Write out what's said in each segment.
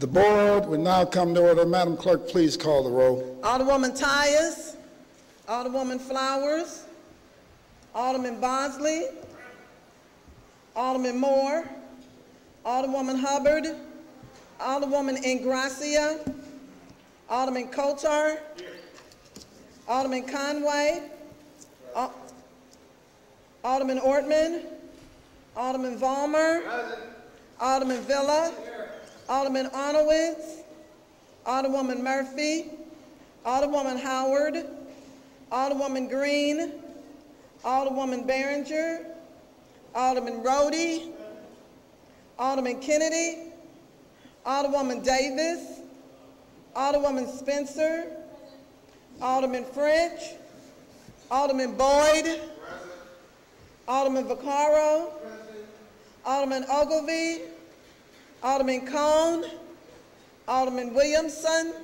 The board will now come to order. Madam Clerk, please call the roll. Alderwoman Tyus. Alderwoman Flowers. Alderman Bosley. Alderman Moore. Alderwoman Hubbard. Alderwoman Ingrassia. Alderman Coatar. Alderman Conway. Al- Alderman Ortmann. Alderman Vollmer. Alderman Villa. Alderman Arnowitz. Alderwoman Murphy. Alderwoman Howard. Alderwoman Green. Alderwoman Baringer. Alderman Roddy. Alderman Kennedy. Alderwoman Davis. Alderwoman Spencer. Alderman French. Alderman Boyd. Alderman Vaccaro. Alderman Ogilvie. Alderman Cohn. Alderman Williamson.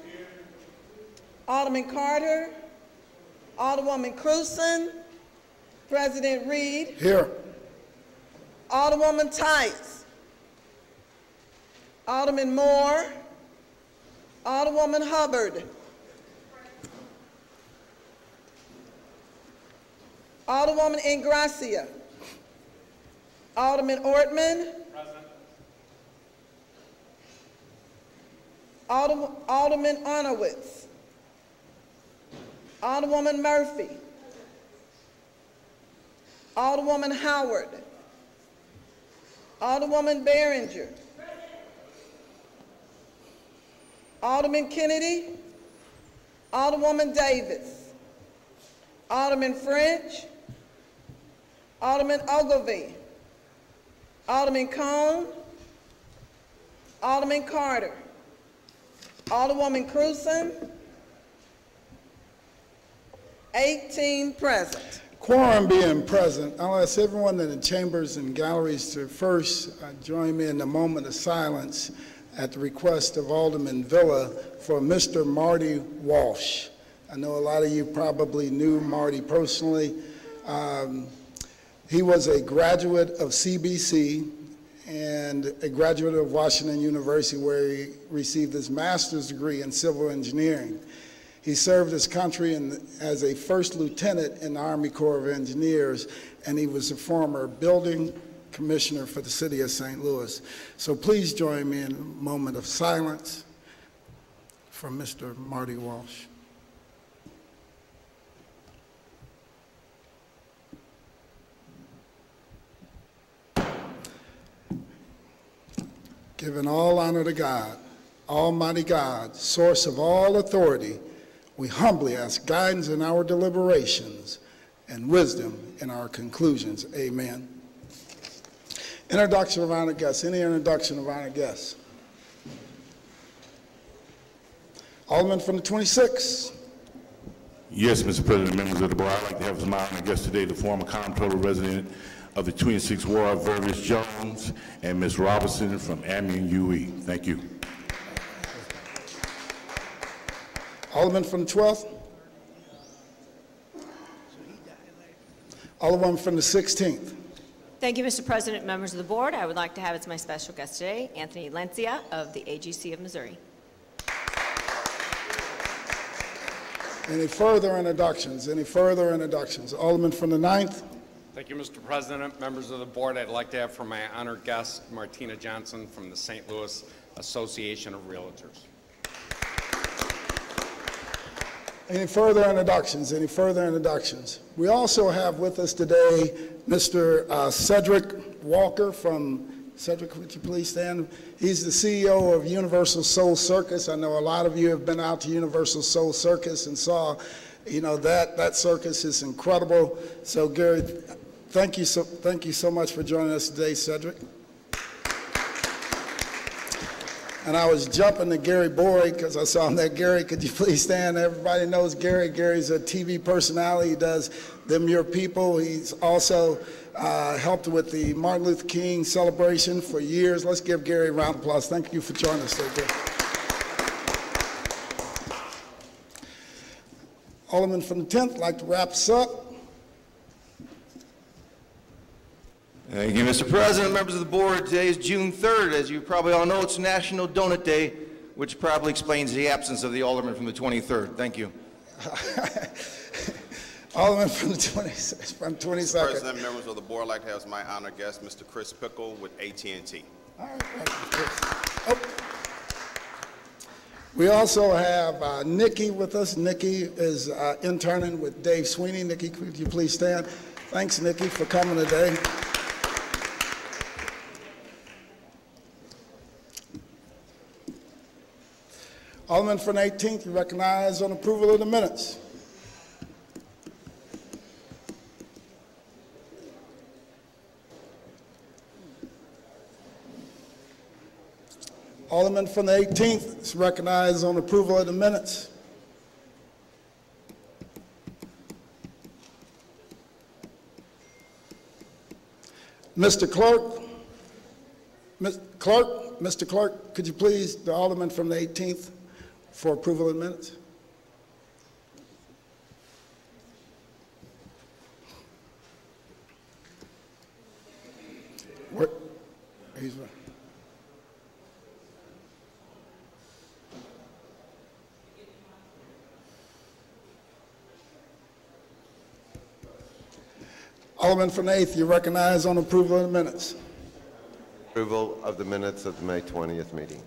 Alderman Carter. Alderwoman Krewson. President Reed. Here. Alderwoman Tyus. Alderman Moore. Alderwoman Hubbard. Alderwoman Ingrassia. Alderman Ortmann. Alder- Alderman Arnowitz. Alderwoman Murphy. Alderwoman Howard. Alderwoman Baringer. Alderman Kennedy. Alderwoman Davis. Alderman French. Alderman Ogilvie. Alderman Cohn. Alderman Carter. Alderwoman Krewson. 18 present. Quorum being present, I'll ask everyone in the chambers and galleries to first uh, join me in a moment of silence at the request of Alderman Villa for Mr. Marty Walsh. I know a lot of you probably knew Marty personally. Um, he was a graduate of CBC and a graduate of Washington University where he received his master's degree in civil engineering. He served his country in, as a first lieutenant in the Army Corps of Engineers, and he was a former building commissioner for the city of St. Louis. So please join me in a moment of silence for Mr. Marty Walsh. Giving all honor to God, Almighty God, source of all authority, we humbly ask guidance in our deliberations and wisdom in our conclusions. Amen. Introduction of honored guests. Any introduction of honored guests? Alderman from the 26th. Yes, Mr. President, members of the board, I'd like to have as my honored guest today the former comptroller resident of the 26th Ward, Virvus Jones, and Ms. Robinson from Ameren UE. Thank you. Alderman from the 12th. Alderman from the 16th. Thank you, Mr. President, members of the board. I would like to have as my special guest today Anthony Lencia of the AGC of Missouri. Any further introductions? Any further introductions? Alderman from the 9th. Thank you, Mr. President, members of the board. I'd like to have for my honored guest Martina Johnson from the St. Louis Association of Realtors. Any further introductions? Any further introductions? We also have with us today Mr. uh, Cedric Walker from, Cedric, would you please stand? He's the CEO of UniverSoul Circus. I know a lot of you have been out to UniverSoul Circus and saw, you know, that, that circus is incredible. So Gary, thank you so, thank you so much for joining us today, Cedric. And I was jumping to Gary Boyd because I saw him there. Gary, could you please stand? Everybody knows Gary. Gary's a TV personality. He does Them Your People. He's also uh, helped with the Martin Luther King celebration for years. Let's give Gary a round of applause. Thank you for joining us today. Alderman from the 10th, like to wrap us up. Thank you, Mr. President, members of the board. Today is June 3rd. As you probably all know, it's National Donut Day. which probably explains the absence of the alderman from the 23rd. Thank you. Alderman from the 20, from 22nd. President, members of the board, I'd like to have as my honored guest, Mr. Chris Pickle with at and T. All right, thank you, Chris. Oh. We also have uh, Nikki with us. Nikki is uh, interning with Dave Sweeney. Nikki, could you please stand? Thanks, Nikki, for coming today. Alderman from the 18th, you recognize on approval of the minutes. Alderman from the 18th is recognized on approval of the minutes. Mr. Clerk, Ms. Clerk, Mr. Clerk, could you please, the Alderman from the 18th, for approval the minutes? Where. Alderman from the 8th, you recognize on approval of the minutes. Approval of the minutes of the May 20th meeting.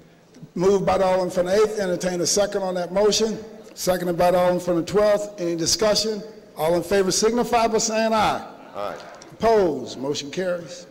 Moved by the Alderman from the 8th, entertain a second on that motion. Seconded by the Alderman from the 12th. Any discussion? All in favor signify by saying aye. Aye. Opposed, motion carries.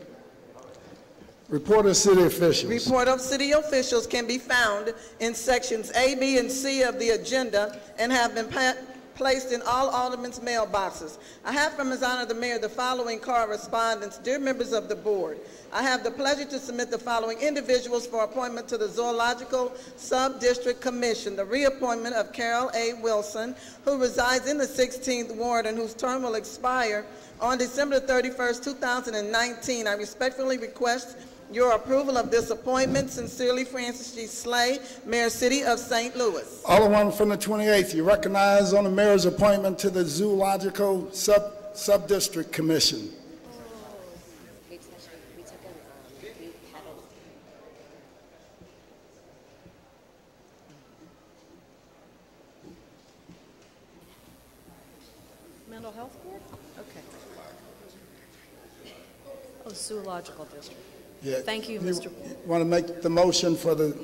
Report of city officials. Report of city officials can be found in sections A, B, and C of the agenda and have been pa- placed in all aldermen's mailboxes. I have from His Honor the Mayor the following correspondence. Dear members of the board, I have the pleasure to submit the following individuals for appointment to the Zoological Sub-District Commission. The reappointment of Carol A. Wilson, who resides in the 16th Ward and whose term will expire on December 31st, 2019. I respectfully request your approval of this appointment. Sincerely, Francis G. Slay, Mayor City of St. Louis. Alderman from the 28th, you recognize on the mayor's appointment to the Zoological Sub, Sub-District Commission. We took him, we took him, um, we had him. Mental Health Board? Okay. Oh, Zoological District. Yeah. Thank you, Mr. Want to make the motion for the,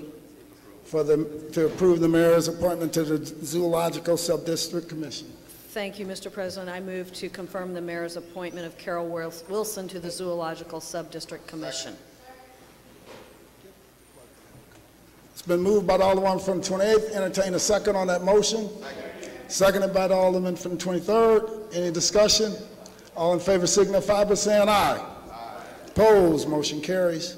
for the, to approve the mayor's appointment to the Zoological Sub-District Commission. Thank you, Mr. President. I move to confirm the mayor's appointment of Carol Wilson to the Zoological Sub-District Commission. It's been moved by the Alderman from 28th. Entertain a second on that motion. Seconded by the Alderman from the 23rd. Any discussion? All in favor signify by saying aye. Opposed, motion carries.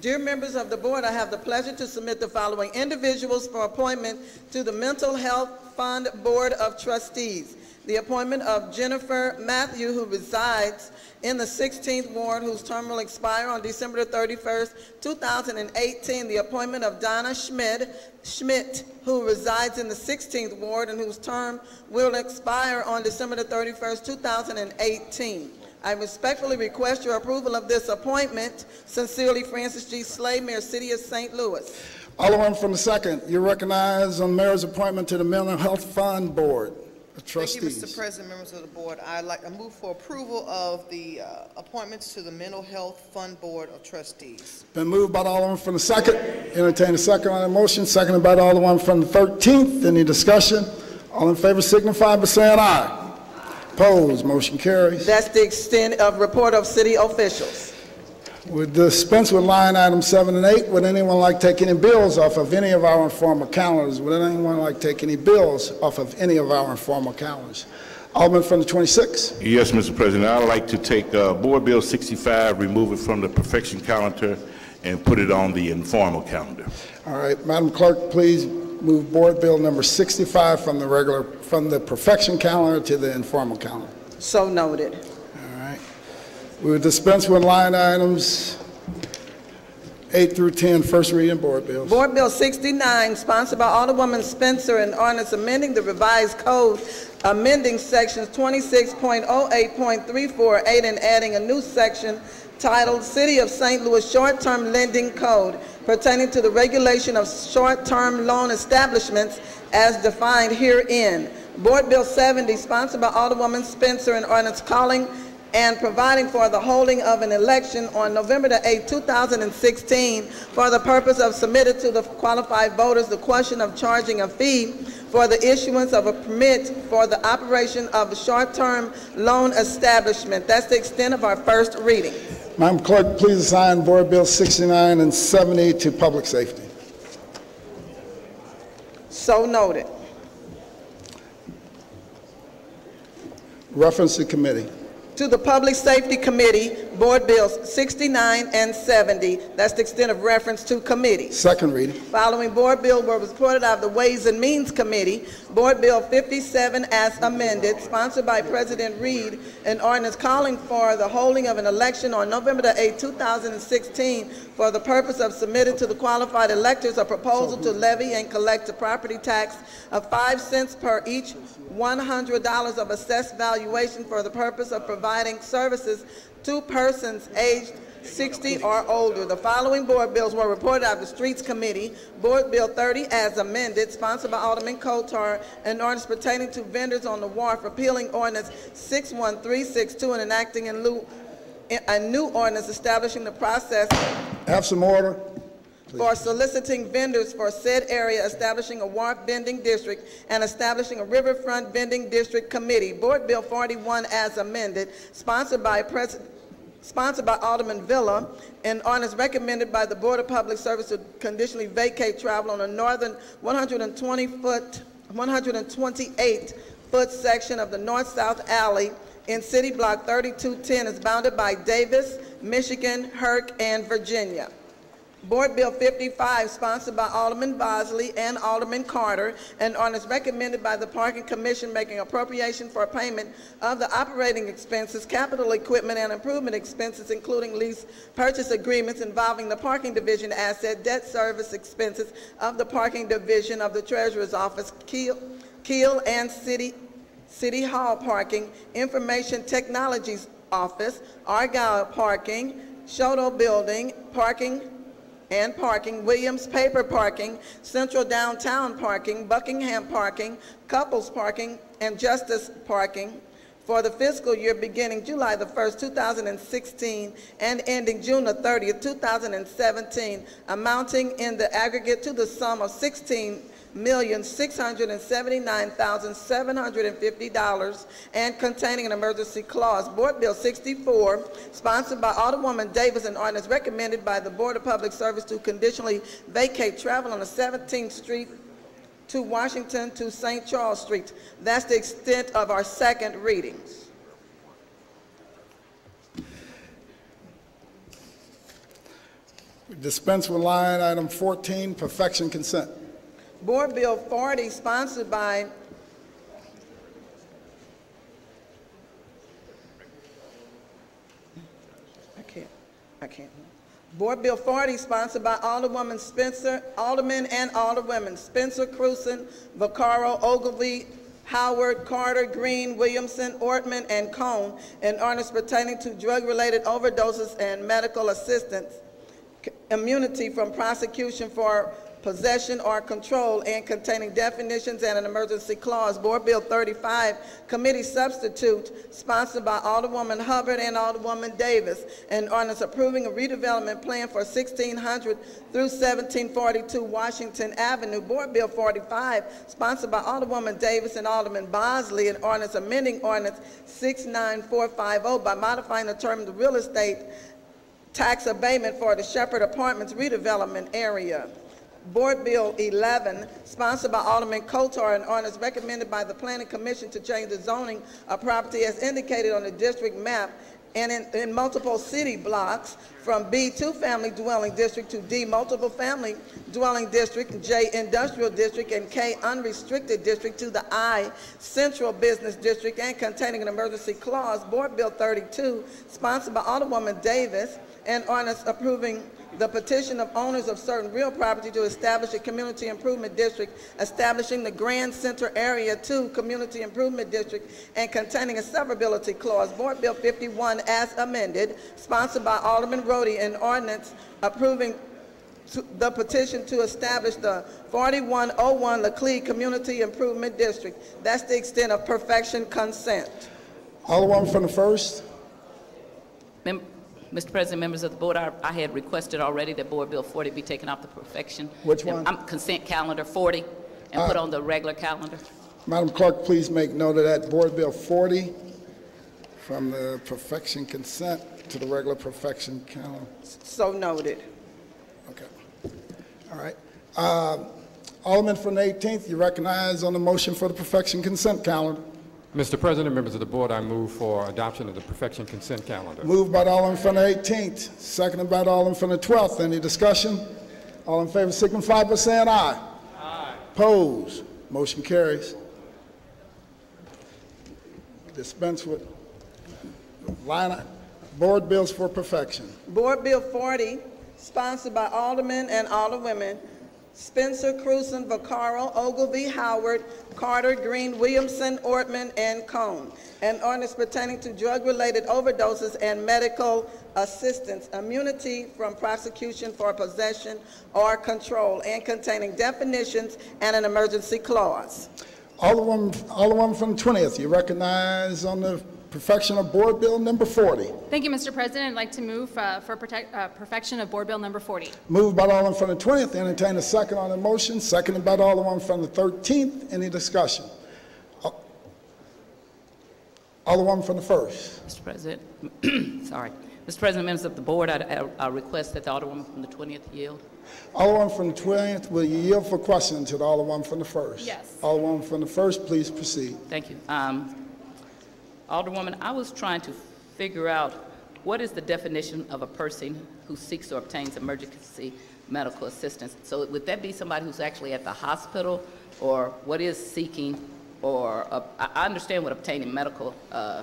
Dear members of the board, I have the pleasure to submit the following individuals for appointment to the Mental Health Fund Board of Trustees. The appointment of Jennifer Matthew, who resides in the 16th Ward, whose term will expire on December 31st, 2018. The appointment of Donna Schmidt, Schmidt, who resides in the 16th Ward and whose term will expire on December 31st, 2018. I respectfully request your approval of this appointment. Sincerely, Francis G. Slay, Mayor City of St. Louis. Alderman from the 2nd, you recognize on the mayor's appointment to the Mental Health Fund Board of Thank you, Mr. President, members of the board. I'd like, I move for approval of the uh, appointments to the Mental Health Fund Board of Trustees. Been moved by the Alderman from the 2nd. Entertain a second on the motion. Seconded by the Alderman from the 13th. Any discussion? All in favor signify by saying aye. Opposed, motion carries. That's the extent of report of city officials. We dispense with line items seven and eight. Would anyone like to take any bills off of any of our informal calendars? Would anyone like to take any bills off of any of our informal calendars? Alderman from the 26th. Yes, Mr. President, I'd like to take uh, Board Bill 65, remove it from the perfection calendar, and put it on the informal calendar. All right, Madam Clerk, please move Board Bill number 65 from the regular, from the perfection calendar to the informal calendar. So noted. All right. We will dispense with line items 8 through 10, first reading Board Bills. Board Bill 69, sponsored by Alderwoman Spencer, and ordinance amending the revised code, amending sections 26.08.348 and adding a new section titled City of St. Louis Short-Term Lending Code pertaining to the regulation of short-term loan establishments as defined herein. Board Bill 70, sponsored by Alderwoman Spencer, an ordinance calling and providing for the holding of an election on November the 8th, 2016, for the purpose of submitted to the qualified voters the question of charging a fee for the issuance of a permit for the operation of a short-term loan establishment. That's the extent of our first reading. Madam Clerk, please assign Board Bill 69 and 70 to Public Safety. So noted. Reference to committee. To the Public Safety Committee, Board Bills 69 and 70. That's the extent of reference to committee. Second reading. Following Board Bill were reported out of the Ways and Means Committee, Board Bill 57 as amended, sponsored by President Reed, an ordinance calling for the holding of an election on November the 8th, 2016, for the purpose of submitting to the qualified electors a proposal to levy and collect a property tax of 5 cents per each $100 of assessed valuation for the purpose of providing services to persons aged 60 or older. The following board bills were reported out of the Streets Committee. Board Bill 30 as amended, sponsored by Alderman Coatar, an ordinance pertaining to vendors on the wharf, repealing ordinance 61362 and enacting in lieu a new ordinance establishing the process Have some order. For soliciting vendors for said area, establishing a wharf vending district, and establishing a riverfront vending district committee. Board Bill 41 as amended, sponsored by President, sponsored by Alderman Villa, and ordinance recommended by the Board of Public Service to conditionally vacate travel on a northern 120-foot, 128-foot section of the north-south alley in City Block 3210 is bounded by Davis, Michigan, Hurck, and Virginia. Board Bill 55, sponsored by Alderman Bosley and Alderman Carter, and on ordinance recommended by the Parking Commission making appropriation for payment of the operating expenses, capital equipment, and improvement expenses, including lease purchase agreements involving the Parking Division asset, debt service expenses of the Parking Division of the Treasurer's Office, Kiel, Kiel and City, City Hall Parking, Information Technologies Office, Argyle Parking, Chouteau Building, Parking, and parking, Williams Paper Parking, Central Downtown Parking, Buckingham Parking, Cupples Parking, and Justice Parking for the fiscal year beginning July the 1st, 2016, and ending June the 30th, 2017, amounting in the aggregate to the sum of 16 million six hundred and seventy-nine thousand seven hundred and fifty dollars and containing an emergency clause. Board Bill 64, sponsored by Alderwoman Davis and ordinance recommended by the Board of Public Service to conditionally vacate travel on the 17th Street to Washington to St. Charles Street. That's the extent of our second readings. Dispense with line item 14, perfection consent. Board Bill 40, sponsored by I can't, I can't. Board Bill 40, sponsored by Alderwoman Spencer, Alderman and Alderwomen Spencer, Krewson, Vaccaro, Ogilvie, Howard, Carter, Green, Williamson, Ortmann, and Cohn, in ordinance pertaining to drug-related overdoses and medical assistance, immunity from prosecution for possession or control and containing definitions and an emergency clause. Board Bill 35, committee substitute, sponsored by Alderwoman Hubbard and Alderwoman Davis, an ordinance approving a redevelopment plan for 1600 through 1742 Washington Avenue. Board Bill 45, sponsored by Alderwoman Davis and Alderman Bosley, an ordinance amending ordinance 69450 by modifying the term the real estate tax abatement for the Shepherd Apartments redevelopment area. Board Bill 11, sponsored by Alderman Coatar, and ordinance recommended by the Planning Commission to change the zoning of property as indicated on the district map and in, in multiple city blocks from B two-family dwelling district to D multiple family dwelling district, J industrial district, and K unrestricted district to the I central business district and containing an emergency clause. Board Bill 32, sponsored by Alderwoman Davis, and ordinance approving the petition of owners of certain real property to establish a community improvement district, establishing the Grand Center Area Two Community Improvement District, and containing a severability clause. Board Bill 51 as amended, sponsored by Alderman Roddy, an ordinance approving to- the petition to establish the 4101 Laclede Community Improvement District. That's the extent of perfection consent. Alderman from the first. Mem- Mr. President, members of the board, I I had requested already that Board Bill 40 be taken off the perfection. Which one? Um, Consent calendar 40, and put on the regular calendar. Madam Clerk, please make note of that. Board Bill 40 from the perfection consent to the regular perfection calendar. So noted. Okay. All right. Uh, Alderman from the 18th, you recognize on the motion for the perfection consent calendar. Mr. President, members of the board, I move for adoption of the perfection consent calendar. Moved by the Alderman from the 18th, seconded by the Alderman from the 12th. Any discussion? All in favor signify by saying aye. Aye. Opposed? Motion carries. Dispense with line, board bills for perfection. Board Bill 40, sponsored by Aldermen and Alderwomen Spencer, Krewson, Vaccaro, Ogilvie, Howard, Carter, Green, Williamson, Ortmann, and Cohn. An ordinance pertaining to drug-related overdoses and medical assistance, immunity from prosecution for possession or control, and containing definitions and an emergency clause. all Alderman, Alderman from the 20th, you recognize on the perfection of board bill number 40. Thank you, Mr. President. I'd like to move uh, for protect- uh, perfection of Board Bill Number 40. Moved by the Alderman from the 20th, entertain a second on the motion, seconded by the Alderman from the 13th. Any discussion? Al- Alderman from the first. Mr. President, sorry. Mr. President, members of the board, I- I I request that the Alderwoman from the 20th yield. Alderman from the 20th, will you yield for question to the Alderman from the first? Yes. Alderman from the first, please proceed. Thank you. Um, Alderwoman, I was trying to figure out what is the definition of a person who seeks or obtains emergency medical assistance? So would that be somebody who's actually at the hospital, or what is seeking, or, uh, I understand what obtaining medical, uh,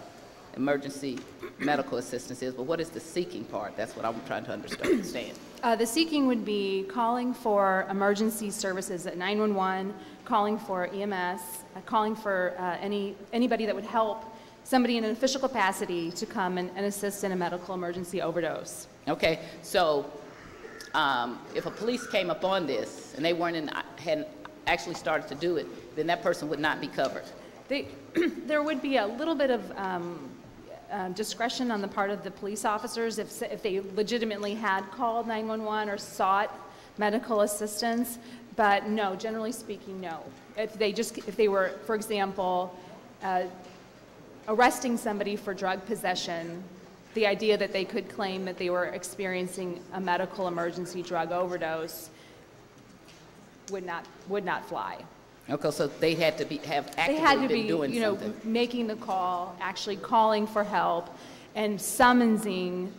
emergency medical assistance is, but what is the seeking part? That's what I'm trying to understand. Uh, The seeking would be calling for emergency services at 911, calling for EMS, uh, calling for uh, any anybody that would help somebody in an official capacity to come and and assist in a medical emergency overdose. Okay, so um, if a police came upon this and they weren't in, hadn't actually started to do it, then that person would not be covered. They, there would be a little bit of um, uh, discretion on the part of the police officers if, if they legitimately had called 911 or sought medical assistance, but no, generally speaking, no. If they just, if they were, for example, uh, arresting somebody for drug possession, the idea that they could claim that they were experiencing a medical emergency drug overdose would not, would not fly. Okay, so they had to be, have They had to actively be, doing you know, something. making the call, actually calling for help, and summoning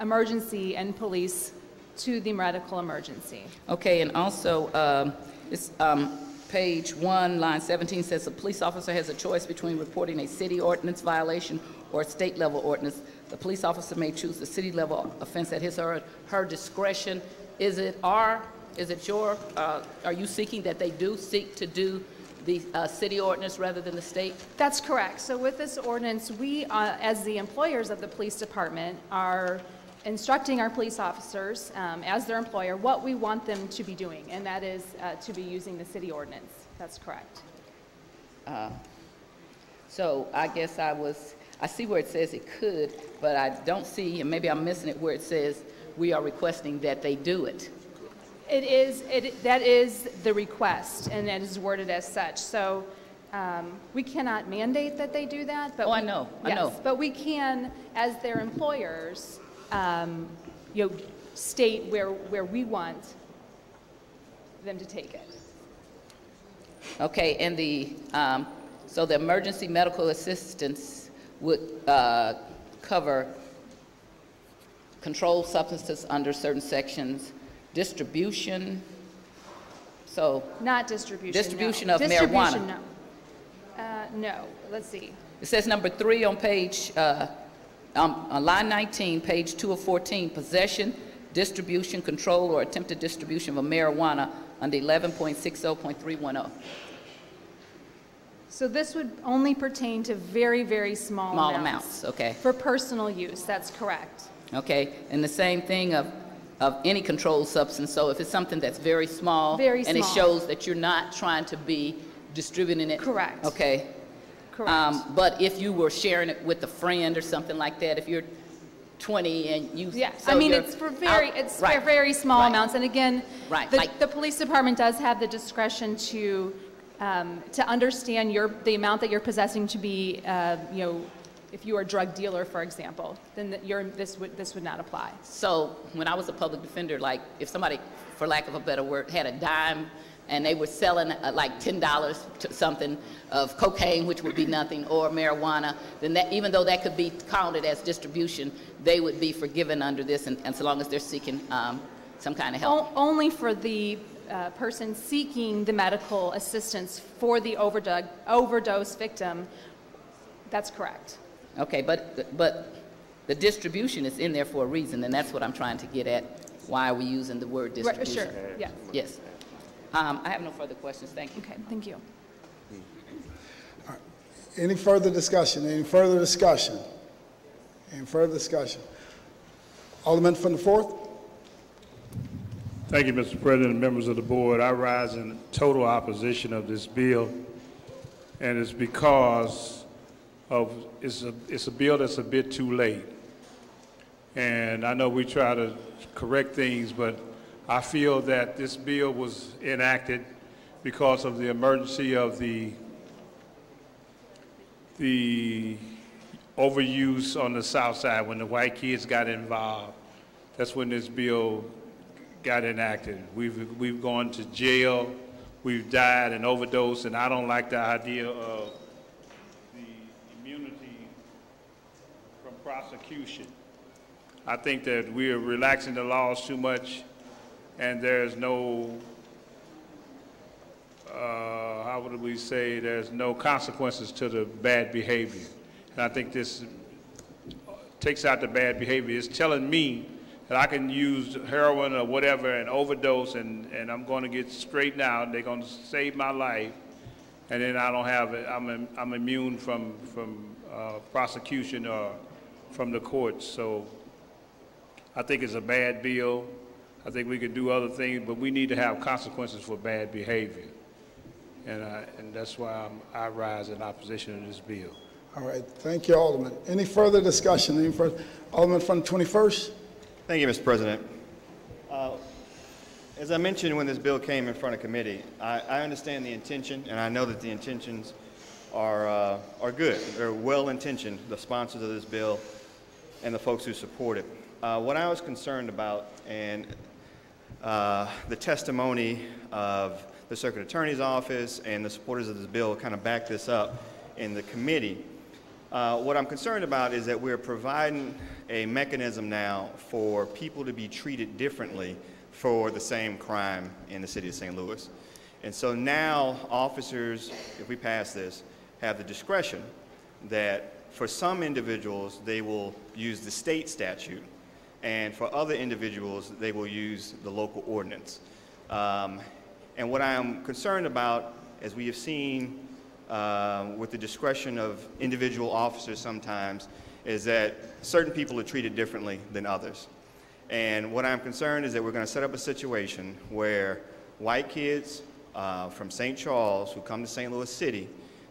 emergency and police to the medical emergency. Okay, and also, um, it's, um, page one, line 17 says, "A police officer has a choice between reporting a city ordinance violation or a state-level ordinance. The police officer may choose the city-level offense at his or her discretion." Is it our, is it your, uh, are you seeking that they do seek to do the uh, city ordinance rather than the state? That's correct. So with this ordinance, we, uh, as the employers of the police department, are instructing our police officers, um, as their employer, what we want them to be doing, and that is uh, to be using the city ordinance. That's correct. Uh, So I guess I was, I see where it says it could, but I don't see, and maybe I'm missing it, where it says we are requesting that they do it. It is, it, that is the request, and it is worded as such. So um, we cannot mandate that they do that, but. Oh, I we- know, I yes, know. But we can, as their employers, um, you know, state where, where we want them to take it. Okay, and the, um, so the emergency medical assistance would uh, cover controlled substances under certain sections, distribution, so, Not distribution, no. Distribution of Distribution, marijuana. no. Uh, No, let's see. it says number three on page uh, Um, On line 19, page 2 of 14, possession, distribution, control, or attempted distribution of a marijuana under 11.60.310. So this would only pertain to very, very small Small amounts. amounts, okay. For personal use, that's correct. Okay, and the same thing of, of any controlled substance, so if it's something that's very small. Very And it shows that you're not trying to be distributing it. Correct. Okay. Correct. Um, But if you were sharing it with a friend or something like that, if you're 20 and you. Yes, so I mean, it's for very, out- it's right, for very small right. amounts. And again, Right, the, like- the police department does have the discretion to, um, to understand your, the amount that you're possessing to be, uh, you know, if you are a drug dealer, for example, then that you're, this would, this would not apply. So when I was a public defender, like if somebody, for lack of a better word, had a dime and they were selling uh, like ten dollars to something of cocaine, which would be nothing, or marijuana, then that, even though that could be counted as distribution, they would be forgiven under this, and, and so long as they're seeking um, some kind of help. O- Only for the uh, person seeking the medical assistance for the overdose, overdose victim, that's correct. Okay, but but the distribution is in there for a reason, and that's what I'm trying to get at. Why are we using the word distribution? Right? Sure, yeah. Yes. Um, I have no further questions. Thank you. Okay, thank you. Any further discussion? Any further discussion? Any further discussion? Alderman from the fourth? Thank you, Mr. President and members of the board. I rise in total opposition of this bill, and it's because of, it's a, it's a bill that's a bit too late. And I know we try to correct things, but I feel that this bill was enacted because of the emergency of the, the overuse on the south side, when the white kids got involved. That's when this bill got enacted. We've, we've gone to jail, we've died and overdosed, and I don't like the idea of the immunity from prosecution. I think that we are relaxing the laws too much, and there's no, uh, how would we say, there's no consequences to the bad behavior. And I think this takes out the bad behavior. It's telling me that I can use heroin or whatever and overdose and, and I'm going to get straightened out. They're going to save my life. And then I don't have it. I'm, im- I'm immune from, from uh, prosecution or from the courts. So I think it's a bad bill. I think we could do other things, but we need to have consequences for bad behavior. And, I, and that's why I'm, I rise in opposition to this bill. All right, thank you, Alderman. Any further discussion? Any further? Alderman from the 21st? Thank you, Mr. President. Uh, As I mentioned when this bill came in front of committee, I, I understand the intention, and I know that the intentions are, uh, are good. They're well-intentioned, the sponsors of this bill and the folks who support it. Uh, What I was concerned about, and uh, the testimony of the Circuit Attorney's Office and the supporters of this bill kind of back this up in the committee. Uh, What I'm concerned about is that we're providing a mechanism now for people to be treated differently for the same crime in the city of St. Louis. And so now officers, if we pass this, have the discretion that for some individuals, they will use the state statute, and for other individuals, they will use the local ordinance. Um, and what I am concerned about, as we have seen uh, with the discretion of individual officers sometimes, is that certain people are treated differently than others. And what I'm concerned is that we're going to set up a situation where white kids uh, from St. Charles who come to St. Louis City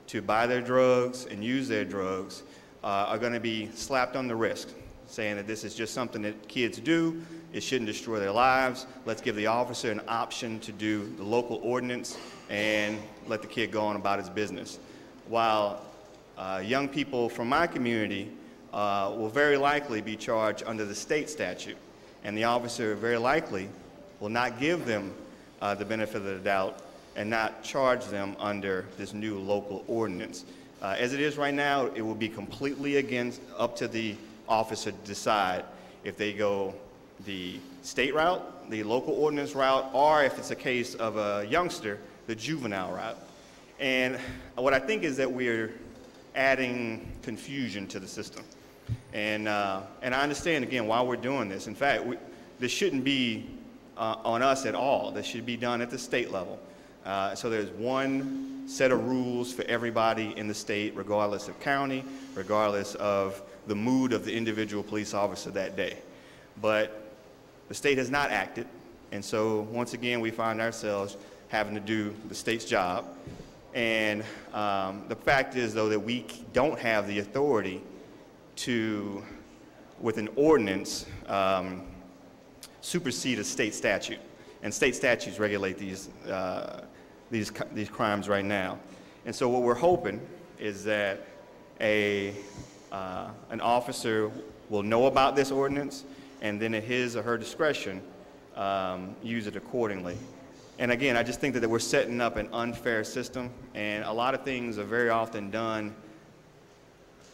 to buy their drugs and use their drugs uh, are going to be slapped on the wrist, saying that this is just something that kids do. It shouldn't destroy their lives. Let's give the officer an option to do the local ordinance and let the kid go on about his business. While uh, young people from my community uh, will very likely be charged under the state statute, and the officer very likely will not give them uh, the benefit of the doubt and not charge them under this new local ordinance. Uh, as it is right now, it will be completely against up to the officer decide if they go the state route, the local ordinance route, or if it's a case of a youngster, the juvenile route. And what I think is that we're adding confusion to the system. And, uh, and I understand, again, why we're doing this. In fact, we, this shouldn't be uh, on us at all. This should be done at the state level. Uh, so there's one set of rules for everybody in the state, regardless of county, regardless of the mood of the individual police officer that day. But the state has not acted, and so once again, we find ourselves having to do the state's job. And um, the fact is, though, that we don't have the authority to, with an ordinance, um, supersede a state statute. And state statutes regulate these, uh, these, these crimes right now. And so what we're hoping is that a, uh, an officer will know about this ordinance and then at his or her discretion, um, use it accordingly. And again, I just think that we're setting up an unfair system, and a lot of things are very often done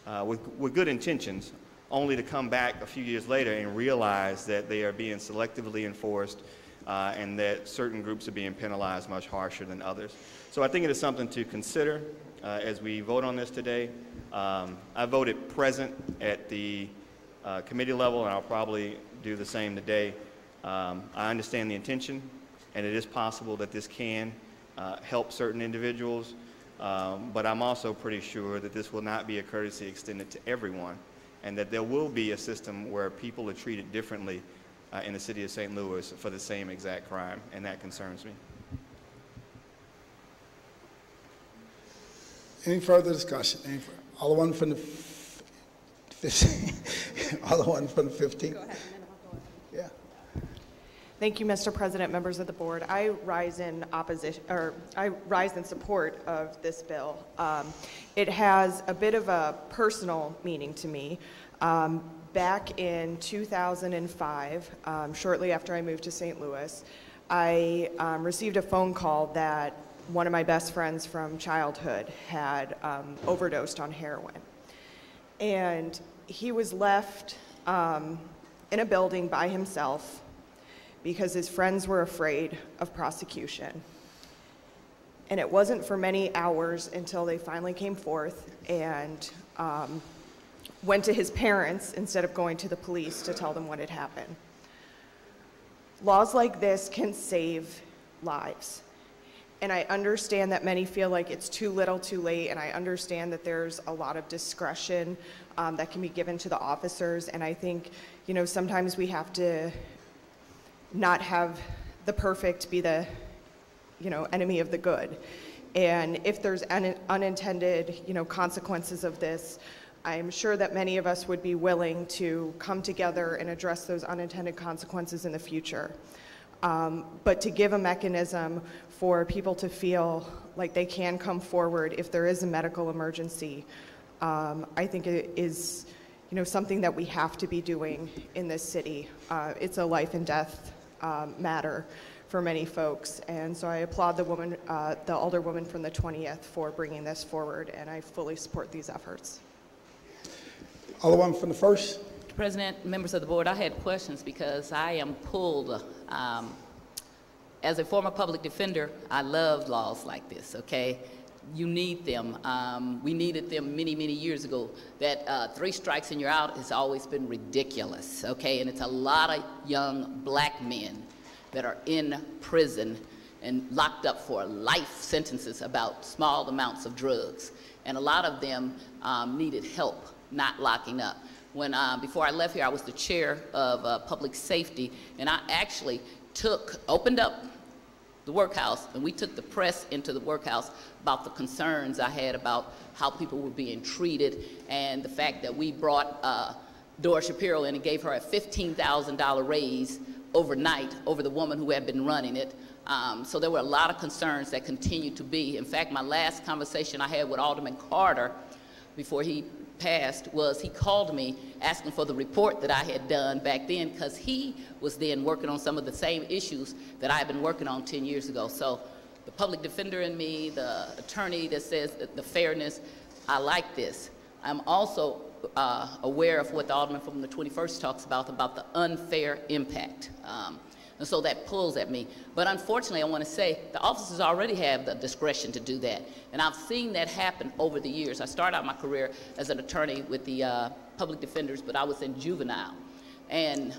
uh, with, with good intentions, only to come back a few years later and realize that they are being selectively enforced uh, and that certain groups are being penalized much harsher than others. So I think it is something to consider uh, as we vote on this today. Um, I voted present at the uh, committee level, and I'll probably do the same today. Um, I understand the intention, and it is possible that this can uh, help certain individuals, um, but I'm also pretty sure that this will not be a courtesy extended to everyone, and that there will be a system where people are treated differently uh, in the city of St. Louis for the same exact crime, and that concerns me. Any further discussion? Any, fur- Alderman from the, f- Alderman from the 15th? Yeah. Thank you, Mr. President, members of the board. I rise in opposition, or I rise in support of this bill. Um, It has a bit of a personal meaning to me. Um, Back in 2005, um, shortly after I moved to St. Louis, I um, received a phone call that one of my best friends from childhood had um, overdosed on heroin. And he was left um, in a building by himself because his friends were afraid of prosecution. And it wasn't for many hours until they finally came forth and um, went to his parents instead of going to the police to tell them what had happened. Laws like this can save lives. And I understand that many feel like it's too little, too late, and I understand that there's a lot of discretion um, that can be given to the officers. And I think, you know, sometimes we have to not have the perfect be the, you know, enemy of the good. And if there's un- unintended, you know, consequences of this, I'm sure that many of us would be willing to come together and address those unintended consequences in the future. Um, but to give a mechanism for people to feel like they can come forward if there is a medical emergency, um, I think it is, you know, something that we have to be doing in this city. Uh, it's a life and death um, matter for many folks, and so I applaud the woman, uh, the alderwoman from the 20th, for bringing this forward, and I fully support these efforts. Alderman from the first? President, members of the board, I had questions because I am pulled, um, as a former public defender, I love laws like this, okay? You need them. Um, we needed them many, many years ago. That uh, three strikes and you're out has always been ridiculous, okay? And it's a lot of young black men that are in prison and locked up for life sentences about small amounts of drugs. And a lot of them um, needed help, not locking up. When, uh, before I left here, I was the chair of uh, public safety, and I actually took, opened up the workhouse, and we took the press into the workhouse about the concerns I had about how people were being treated, and the fact that we brought uh, Dora Schriro in and gave her a $15,000 raise overnight over the woman who had been running it. Um, so there were a lot of concerns that continue to be. In fact, my last conversation I had with Alderman Carter before he passed was he called me asking for the report that I had done back then because he was then working on some of the same issues that I had been working on 10 years ago. So the public defender in me, the attorney that says that the fairness, I like this. I'm also uh, aware of what the Alderman from the 21st talks about, about the unfair impact. Um, And so that pulls at me. But unfortunately, I want to say the officers already have the discretion to do that. And I've seen that happen over the years. I started out my career as an attorney with the uh, public defenders, but I was in juvenile. And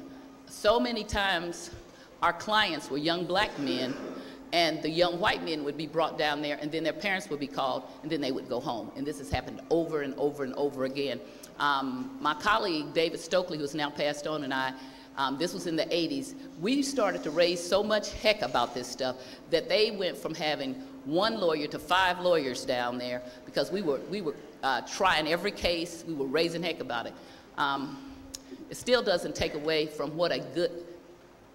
so many times our clients were young black men and the young white men would be brought down there and then their parents would be called and then they would go home and this has happened over and over and over again um, my colleague david stokely who's now passed on and i um, this was in the 80s we started to raise so much heck about this stuff that they went from having one lawyer to five lawyers down there because we were we were uh, trying every case we were raising heck about it um, it still doesn't take away from what a good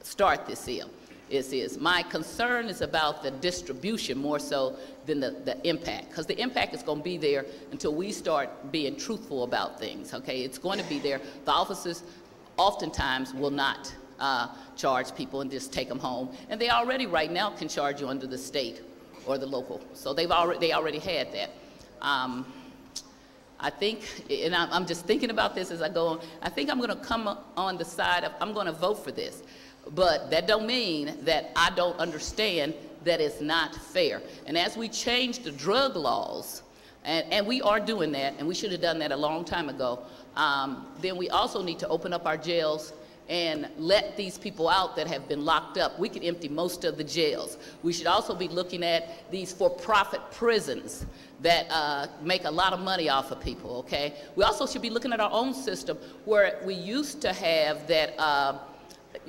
start this is. Is, is. My concern is about the distribution more so than the, the impact, because the impact is going to be there until we start being truthful about things, okay? It's going to be there. The officers oftentimes will not uh, charge people and just take them home, and they already right now can charge you under the state or the local, so they've already, they already had that. Um, I think, and I'm just thinking about this as I go on, I think I'm going to come on the side of, I'm going to vote for this. But that don't mean that I don't understand that it's not fair. And as we change the drug laws, and, and we are doing that, and we should have done that a long time ago, um, then we also need to open up our jails and let these people out that have been locked up. We could empty most of the jails. We should also be looking at these for-profit prisons that uh, make a lot of money off of people, okay? We also should be looking at our own system where we used to have that uh,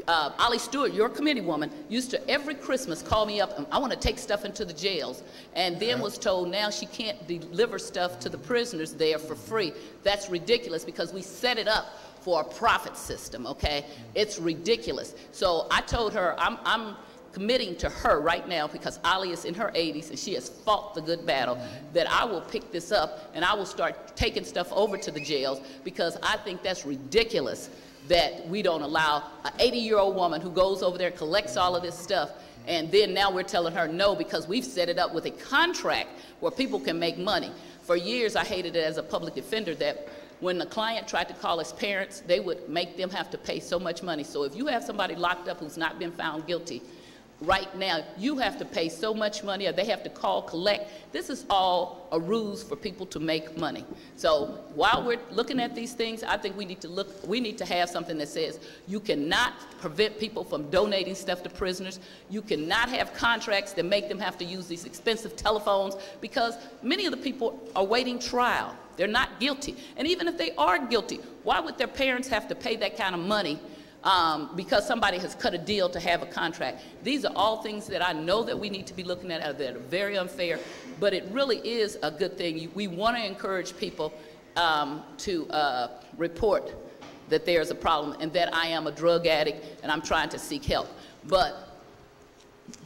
uh, Ollie Stewart, your committee woman, used to every Christmas call me up and I want to take stuff into the jails. And then uh-huh. was told now she can't deliver stuff to the prisoners there for free. That's ridiculous because we set it up for a profit system, okay? Mm-hmm. It's ridiculous. So I told her, I'm, I'm committing to her right now because Ali is in her 80s and she has fought the good battle mm-hmm. that I will pick this up and I will start taking stuff over to the jails because I think that's ridiculous that we don't allow an 80 year old woman who goes over there and collects all of this stuff and then now we're telling her no because we've set it up with a contract where people can make money. For years I hated it as a public defender that when the client tried to call his parents, they would make them have to pay so much money. So if you have somebody locked up who's not been found guilty, right now you have to pay so much money or they have to call collect. This is all a ruse for people to make money. So while we're looking at these things i think we need to look we need to have something that says you cannot prevent people from donating stuff to prisoners. You cannot have contracts that make them have to use these expensive telephones because many of the people are waiting trial. They're not guilty. And even if they are guilty why would their parents have to pay that kind of money um, because somebody has cut a deal to have a contract. These are all things that I know that we need to be looking at that are very unfair, but it really is a good thing. We want to encourage people um, to uh, report that there's a problem and that I am a drug addict and I'm trying to seek help. But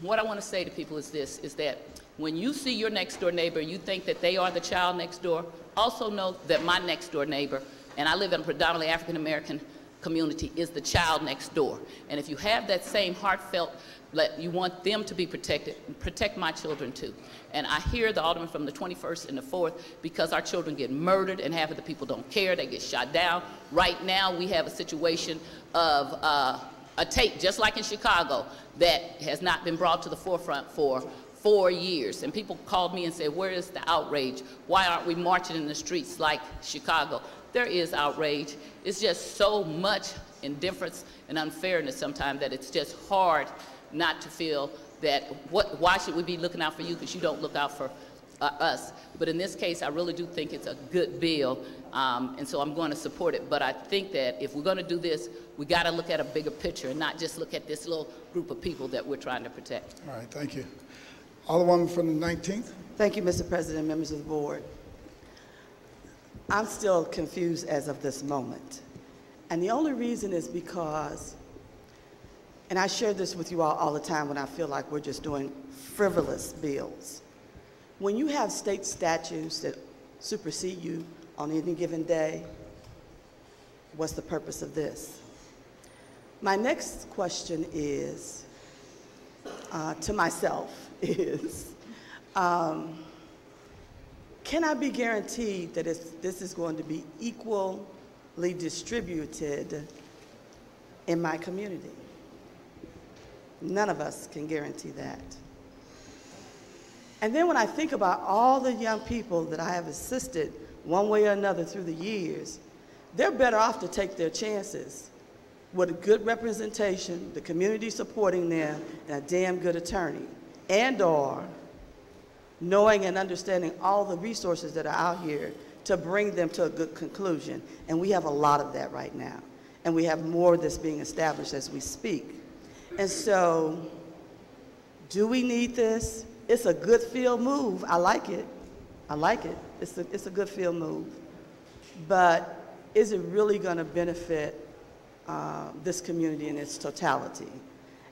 what I want to say to people is this, is that when you see your next door neighbor, you think that they are the child next door, also know that my next door neighbor, and I live in a predominantly African American community is the child next door. And if you have that same heartfelt, let, you want them to be protected, protect my children too. And I hear the alderman from the 21st and the 4th because our children get murdered and half of the people don't care, they get shot down. Right now we have a situation of uh, a tape, just like in Chicago, that has not been brought to the forefront for four years. And people called me and said, where is the outrage? Why aren't we marching in the streets like Chicago? There is outrage. It's just so much indifference and unfairness sometimes that it's just hard not to feel that what, why should we be looking out for you because you don't look out for uh, us. But in this case, I really do think it's a good bill, um, and so I'm going to support it. But I think that if we're going to do this, we got to look at a bigger picture and not just look at this little group of people that we're trying to protect. All right, thank you. Alderwoman from the 19th. Thank you, Mr. President, members of the board. I'm still confused as of this moment. And the only reason is because, and I share this with you all all the time when I feel like we're just doing frivolous bills. When you have state statutes that supersede you on any given day, what's the purpose of this? My next question is, uh, to myself, is, um, can I be guaranteed that this is going to be equally distributed in my community? None of us can guarantee that. And then when I think about all the young people that I have assisted one way or another through the years, they're better off to take their chances with a good representation, the community supporting them, and a damn good attorney, and/or knowing and understanding all the resources that are out here to bring them to a good conclusion. And we have a lot of that right now. And we have more that's being established as we speak. And so, do we need this? It's a good field move. I like it. I like it. It's a, it's a good field move. But is it really going to benefit uh, this community in its totality?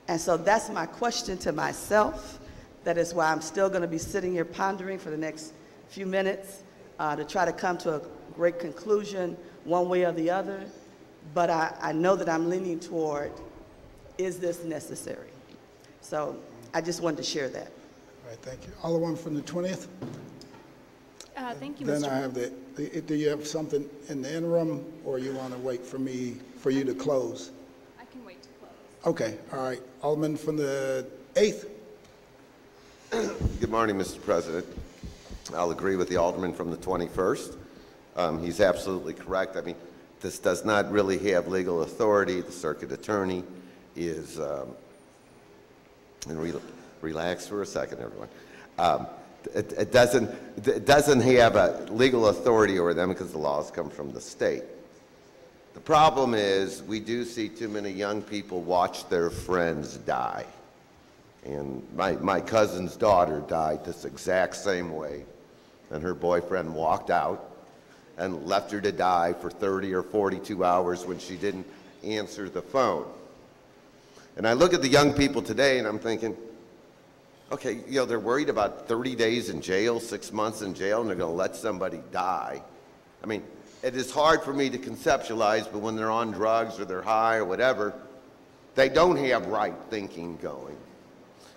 And so that's my question to myself. That is why I'm still going to be sitting here pondering for the next few minutes uh, to try to come to a great conclusion one way or the other. But I, I know that I'm leaning toward, is this necessary? So I just wanted to share that. All right, thank you. Alderman from the 20th? Uh, Thank you, Then I have the, the- do you have something in the interim, or you want to wait for me, for you to close? I can wait to close. Okay, all right. Alderman from the 8th? Good morning, Mr. President. I'll agree with the Alderman from the 21st. Um, He's absolutely correct. I mean, this does not really have legal authority. The circuit attorney is, um, and re- relax for a second, everyone. Um, It it doesn't, it doesn't have a legal authority over them because the laws come from the state. The problem is, we do see too many young people watch their friends die. And my, my cousin's daughter died this exact same way. And her boyfriend walked out and left her to die for 30 or 42 hours when she didn't answer the phone. And I look at the young people today and I'm thinking, okay, you know, they're worried about 30 days in jail, six months in jail, and they're going to let somebody die. I mean, it is hard for me to conceptualize, but when they're on drugs or they're high or whatever, they don't have right thinking going.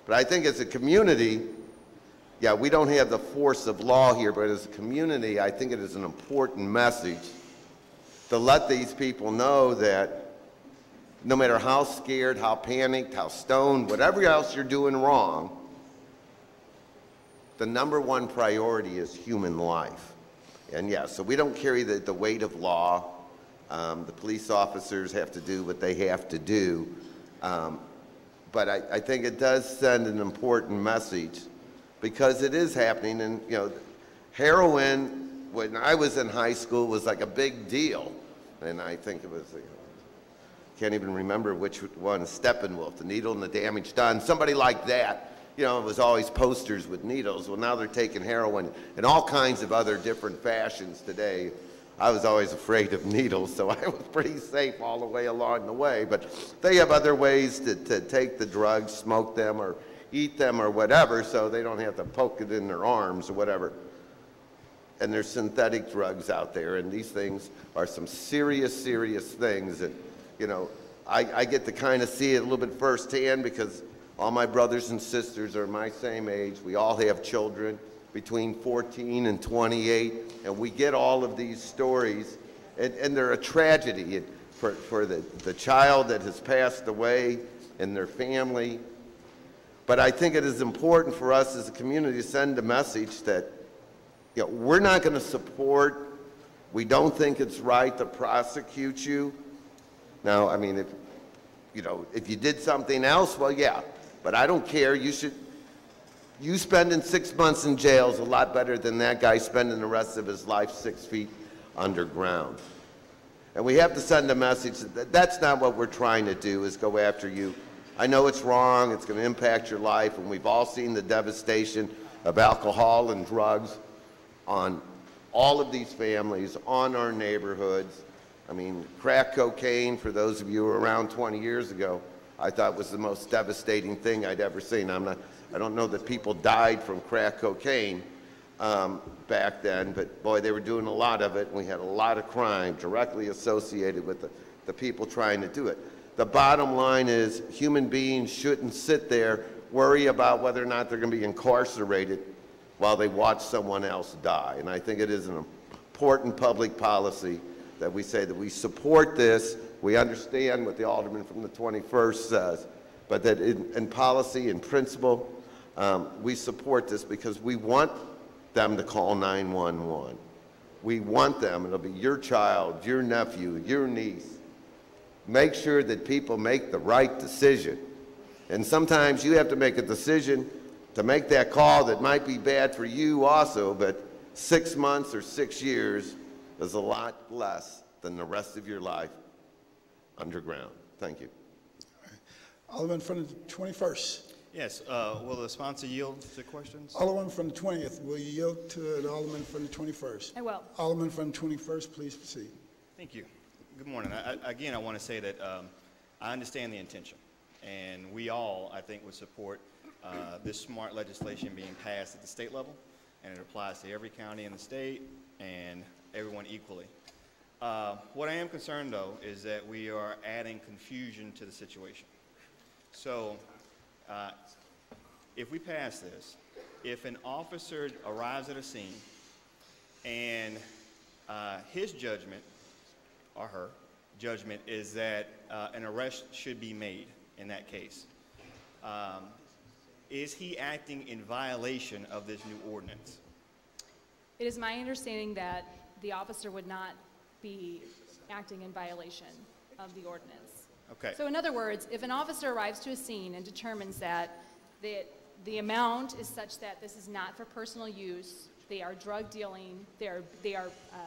But I think as a community, yeah, we don't have the force of law here, but as a community, I think it is an important message to let these people know that no matter how scared, how panicked, how stoned, whatever else you're doing wrong, the number one priority is human life. And yeah, so we don't carry the, the weight of law. Um, the police officers have to do what they have to do. Um, but I, I think it does send an important message because it is happening. And, you know, heroin, when I was in high school, was like a big deal. And I think it was, you know, can't even remember which one, Steppenwolf, the needle and the damage done, somebody like that. You know, it was always posters with needles. Well, now they're taking heroin in all kinds of other different fashions today. I was always afraid of needles, so I was pretty safe all the way along the way. But they have other ways to, to take the drugs, smoke them, or eat them, or whatever, so they don't have to poke it in their arms or whatever. And there's synthetic drugs out there, and these things are some serious, serious things that, you know, I, I get to kind of see it a little bit firsthand because all my brothers and sisters are my same age. We all have children between 14 and 28, and we get all of these stories, and, and they're a tragedy for, for the, the child that has passed away and their family. But I think it is important for us as a community to send a message that you know, we're not going to support, we don't think it's right to prosecute you. Now, I mean, if, you know, if you did something else, well, yeah, but I don't care. You should, you spending six months in jail is a lot better than that guy spending the rest of his life six feet underground. And we have to send a message that that's not what we're trying to do is go after you. I know it's wrong, it's going to impact your life, and we've all seen the devastation of alcohol and drugs on all of these families, on our neighborhoods. I mean, crack cocaine, for those of you who were around 20 years ago, I thought was the most devastating thing I'd ever seen. I'm not, I don't know that people died from crack cocaine um, back then, but boy, they were doing a lot of it, and we had a lot of crime directly associated with the, the people trying to do it. The bottom line is human beings shouldn't sit there, worry about whether or not they're going to be incarcerated while they watch someone else die. And I think it is an important public policy that we say that we support this. We understand what the alderman from the 21st says, but that in, in policy and principle, um, we support this because we want them to call 911. We want them, it'll be your child, your nephew, your niece. Make sure that people make the right decision. And sometimes you have to make a decision to make that call that might be bad for you also, but six months or six years is a lot less than the rest of your life underground. Thank you. Alderman from the 21st. Yes, uh, will the sponsor yield to questions? Alderman from the 20th, will you yield to the Alderman from the 21st? I will. Alderman from the 21st, please proceed. Thank you. Good morning. I, I- again, I want to say that um, I understand the intention, and we all, I think, would support uh, this smart legislation being passed at the state level, and it applies to every county in the state and everyone equally. Uh, what I am concerned, though, is that we are adding confusion to the situation. So, uh, if we pass this, if an officer arrives at a scene and uh, his judgment or her judgment is that uh, an arrest should be made in that case. Um, is he acting in violation of this new ordinance? It is my understanding that the officer would not be acting in violation of the ordinance. Okay. So in other words, if an officer arrives to a scene and determines that the, the amount is such that this is not for personal use, they are drug dealing, they are, they are, uh,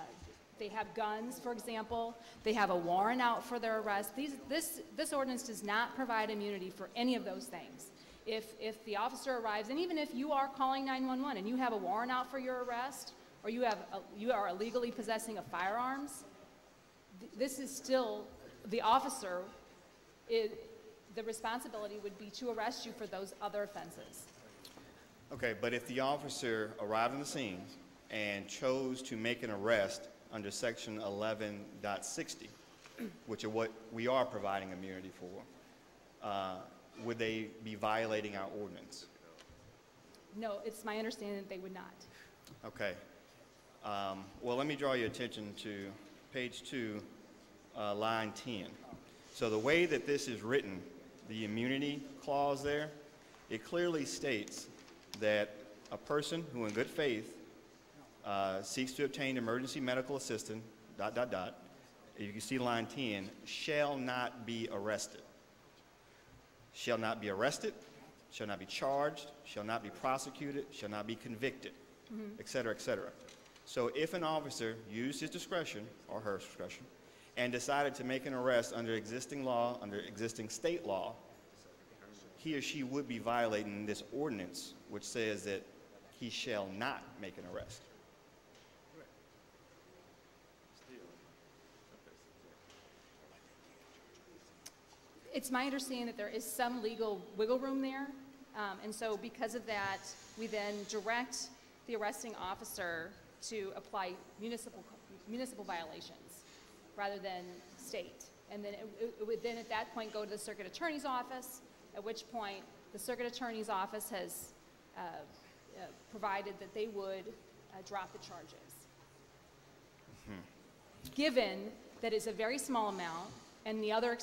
they have guns, for example, they have a warrant out for their arrest, these, this, this ordinance does not provide immunity for any of those things. If, if the officer arrives, and even if you are calling 911 and you have a warrant out for your arrest, or you, have a, you are illegally possessing of firearms, th- this is still, the officer, it, the responsibility would be to arrest you for those other offenses. Okay, but if the officer arrived on the scene and chose to make an arrest under section 11.60, which are what we are providing immunity for, uh, would they be violating our ordinance? No, it's my understanding that they would not. Okay. Um, well, let me draw your attention to page two, uh, line 10. So the way that this is written, the immunity clause there, it clearly states that a person who in good faith uh, seeks to obtain emergency medical assistance, dot, dot, dot, you can see line 10, shall not be arrested. Shall not be arrested, shall not be charged, shall not be prosecuted, shall not be convicted, Mhm. et cetera, et cetera. So if an officer used his discretion or her discretion and decided to make an arrest under existing law, under existing state law, he or she would be violating this ordinance, which says that he shall not make an arrest. It's my understanding that there is some legal wiggle room there. Um, and so because of that, we then direct the arresting officer to apply municipal, municipal violations rather than state. And then it, it- would then at that point go to the circuit attorney's office, at which point the circuit attorney's office has uh, uh, provided that they would uh, drop the charges. given that it's a very small amount and the other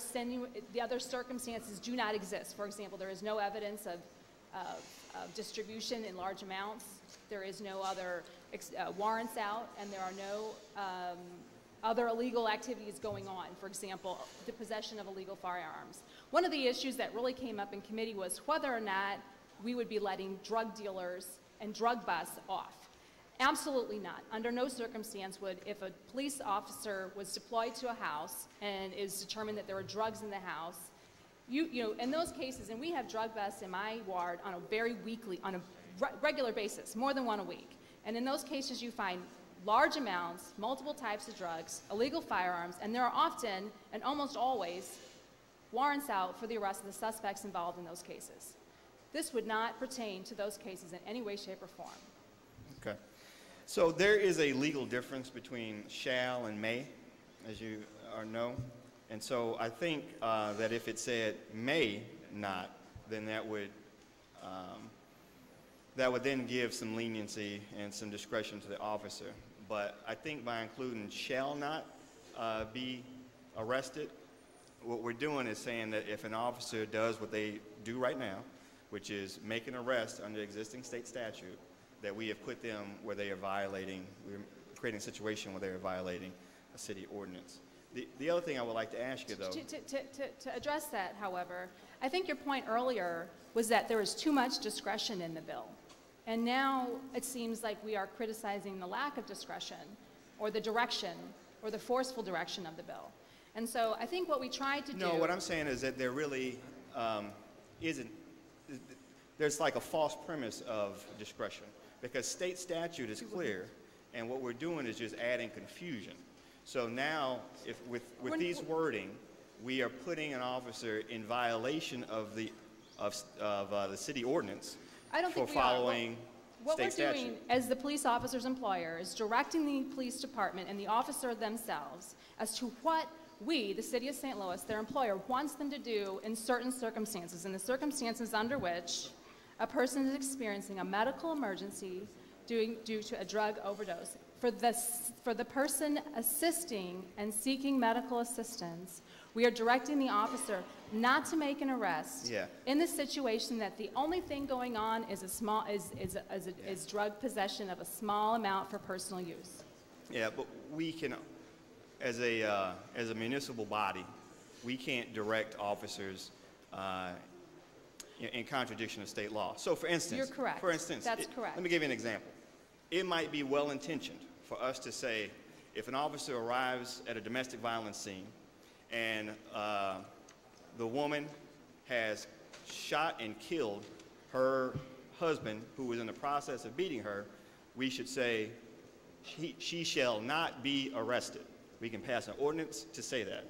the other circumstances do not exist. For example, there is no evidence of, of, of distribution in large amounts. There is no other ex- uh, warrants out, and there are no um, other illegal activities going on. For example, the possession of illegal firearms. One of the issues that really came up in committee was whether or not we would be letting drug dealers and drug busts off. Absolutely not. Under no circumstance would, if a police officer was deployed to a house and is determined that there were drugs in the house, you, you know, in those cases, and we have drug busts in my ward on a very weekly, on a re- regular basis, more than one a week. And in those cases, you find large amounts, multiple types of drugs, illegal firearms, and there are often, and almost always, warrants out for the arrest of the suspects involved in those cases. This would not pertain to those cases in any way, shape, or form. Okay. So there is a legal difference between shall and may, as you are know. And so I think uh, that if it said may not, then that would, um, that would then give some leniency and some discretion to the officer. But I think by including shall not uh, be arrested what we're doing is saying that if an officer does what they do right now, which is make an arrest under existing state statute, that we have put them where they are violating, we're creating a situation where they are violating a city ordinance. The, the other thing I would like to ask you, though, To, to, to, to- address that, however, I think your point earlier was that there was too much discretion in the bill. And now it seems like we are criticizing the lack of discretion, or the direction, or the forceful direction of the bill. And so I think what we tried to do. No, what I'm saying is that there really um, isn't, there's like a false premise of discretion because state statute is clear and what we're doing is just adding confusion. So now, if with, with these wording, we are putting an officer in violation of the, of, of uh, the city ordinance I don't for think we are. following What state we're statute. doing as the police officer's employer is directing the police department and the officer themselves as to what we, the city of St. Louis, their employer, wants them to do in certain circumstances, in the circumstances under which a person is experiencing a medical emergency due, due to a drug overdose. For the, for the person assisting and seeking medical assistance, we are directing the officer not to make an arrest Yeah. in the situation that the only thing going on is a small, is, is, is, is drug possession of a small amount for personal use. Yeah, but we can, as a, uh, as a municipal body, we can't direct officers uh, in contradiction of state law. So for instance. You're correct. For instance. That's it- correct. Let me give you an example. It might be well-intentioned for us to say, if an officer arrives at a domestic violence scene and uh, the woman has shot and killed her husband who was in the process of beating her, we should say, she, she shall not be arrested. We can pass an ordinance to say that.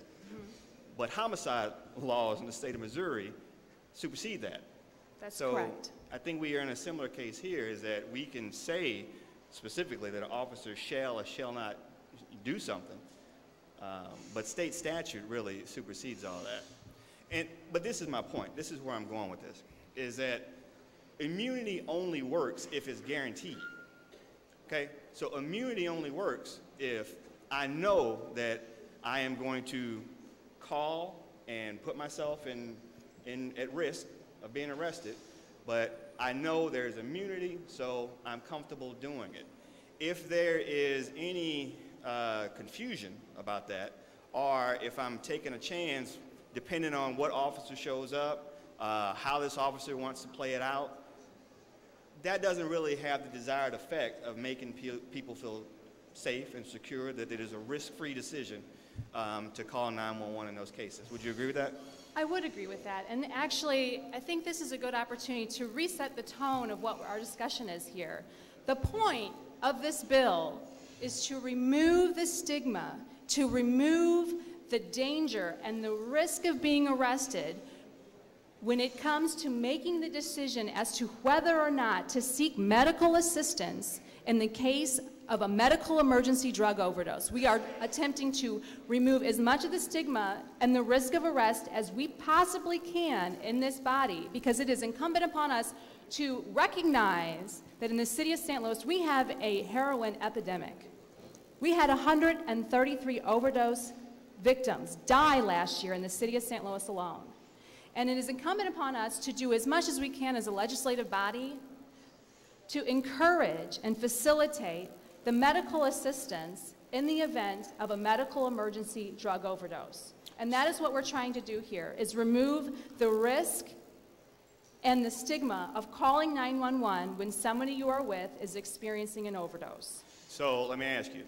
But homicide laws in the state of Missouri supersede that. That's so correct. I think we are in a similar case here is that we can say specifically that an officer shall or shall not do something. Um, but state statute really supersedes all that. And, but this is my point. This is where I'm going with this, is that immunity only works if it's guaranteed. Okay? So immunity only works if I know that I am going to call and put myself in, in, at risk of being arrested, but I know there's immunity, so I'm comfortable doing it. If there is any uh, confusion about that, or if I'm taking a chance, depending on what officer shows up, uh, how this officer wants to play it out, that doesn't really have the desired effect of making pe- people feel safe and secure, that it is a risk-free decision um, to call 911 in those cases. Would you agree with that? I would agree with that. And actually, I think this is a good opportunity to reset the tone of what our discussion is here. The point of this bill is to remove the stigma, to remove the danger and the risk of being arrested when it comes to making the decision as to whether or not to seek medical assistance in the case of a medical emergency drug overdose. We are attempting to remove as much of the stigma and the risk of arrest as we possibly can in this body because it is incumbent upon us to recognize that in the city of St. Louis we have a heroin epidemic. We had 133 overdose victims die last year in the city of St. Louis alone. And it is incumbent upon us to do as much as we can as a legislative body to encourage and facilitate the medical assistance in the event of a medical emergency drug overdose. And that is what we're trying to do here, is remove the risk and the stigma of calling 911 when somebody you are with is experiencing an overdose. So let me ask you,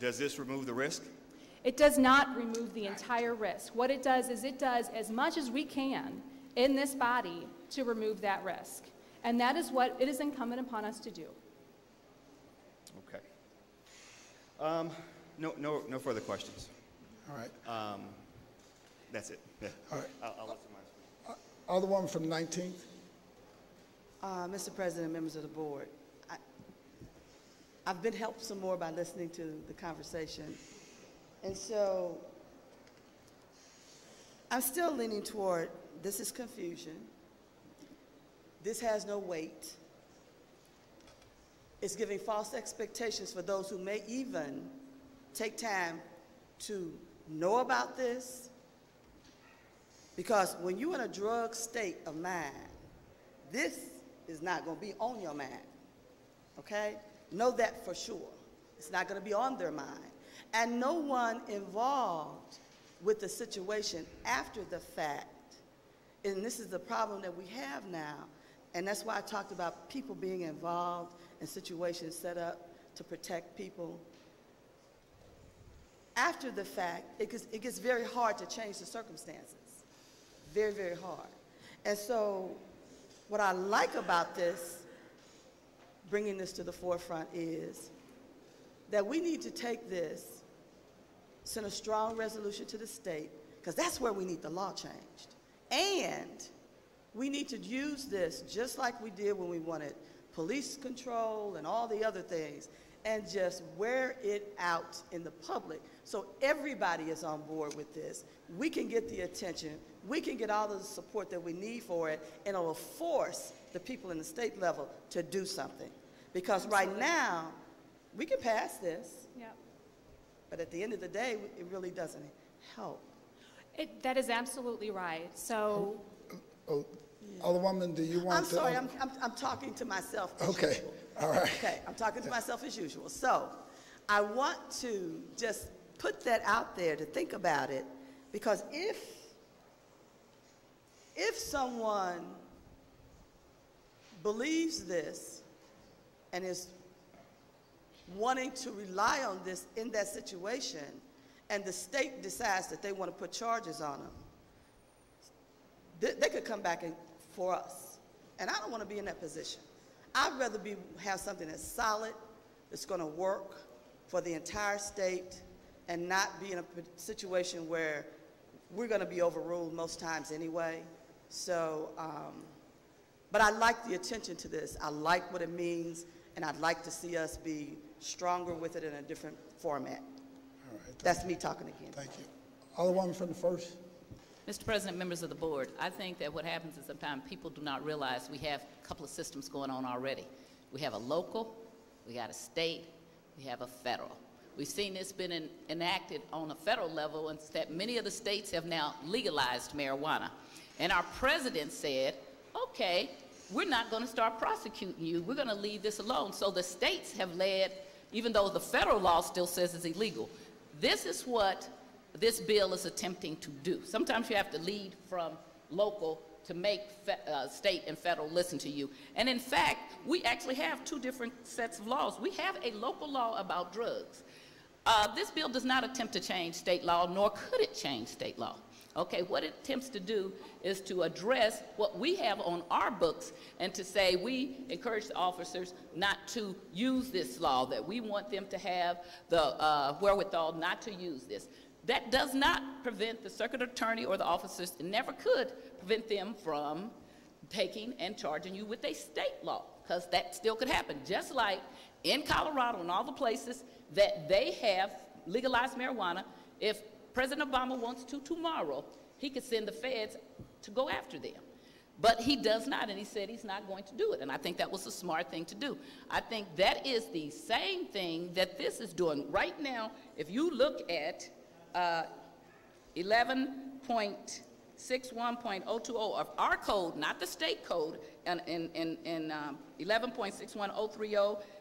does this remove the risk? It does not remove the entire risk. What it does is it does as much as we can in this body to remove that risk. And that is what it is incumbent upon us to do. Okay. Um, no, no, no further questions. All right. Um, that's it. Yeah. All right. I'll, I'll let somebody speak. Other one from 19th? Uh, Mr. President, members of the board, I, I've been helped some more by listening to the conversation. And so I'm still leaning toward this is confusion. This has no weight. It's giving false expectations for those who may even take time to know about this Because when you're in a drug state of mind, this is not going to be on your mind. Okay? Know that for sure. It's not going to be on their mind. And no one involved with the situation after the fact. And this is the problem that we have now. And that's why I talked about people being involved in situations set up to protect people. After the fact, it gets, it gets very hard to change the circumstances. Very, very hard. And so, what I like about this, bringing this to the forefront, is that we need to take this, send a strong resolution to the state, because that's where we need the law changed. And we need to use this just like we did when we wanted police control and all the other things, and just wear it out in the public so everybody is on board with this. We can get the attention, we can get all the support that we need for it, and it'll force the people in the state level to do something. Because right now, we can pass this, Yep. but at the end of the day, it really doesn't help. It, that is absolutely right. So, um, uh, Oh, Alderwoman, do you want I'm to? sorry, um, I'm, I'm, I'm talking to myself as Okay, usual. all right. Okay, I'm talking to myself as usual. So I want to just put that out there to think about it because if, if someone believes this and is wanting to rely on this in that situation and the state decides that they want to put charges on them, they, they could come back and, for us. And I don't want to be in that position. I'd rather be, have something that's solid, that's going to work for the entire state, and not be in a situation where we're going to be overruled most times anyway. So, um, but I like the attention to this. I like what it means, and I'd like to see us be stronger with it in a different format. All right, That's me talking again. Thank you. Alderwoman from the first. Mr. President, members of the board, I think that what happens is sometimes people do not realize we have a couple of systems going on already. We have a local, we got a state, we have a federal. We've seen this been en- enacted on a federal level, and that many of the states have now legalized marijuana. And our president said, okay, we're not going to start prosecuting you. We're going to leave this alone. So the states have led, even though the federal law still says it's illegal. This is what this bill is attempting to do. Sometimes you have to lead from local to make uh, state and federal listen to you. And in fact, we actually have two different sets of laws. We have a local law about drugs. Uh, this bill does not attempt to change state law, nor could it change state law. Okay, what it attempts to do is to address what we have on our books and to say we encourage the officers not to use this law, that we want them to have the uh, wherewithal not to use this. That does not prevent the circuit attorney or the officers, never could prevent them from taking and charging you with a state law, because that still could happen. Just like in Colorado and all the places that they have legalized marijuana, if President Obama wants to tomorrow, he could send the feds to go after them. But he does not, and he said he's not going to do it. And I think that was a smart thing to do. I think that is the same thing that this is doing. Right now, if you look at uh, 11.61.020 of our code, not the state code, and in, in, in um, 11.61030 and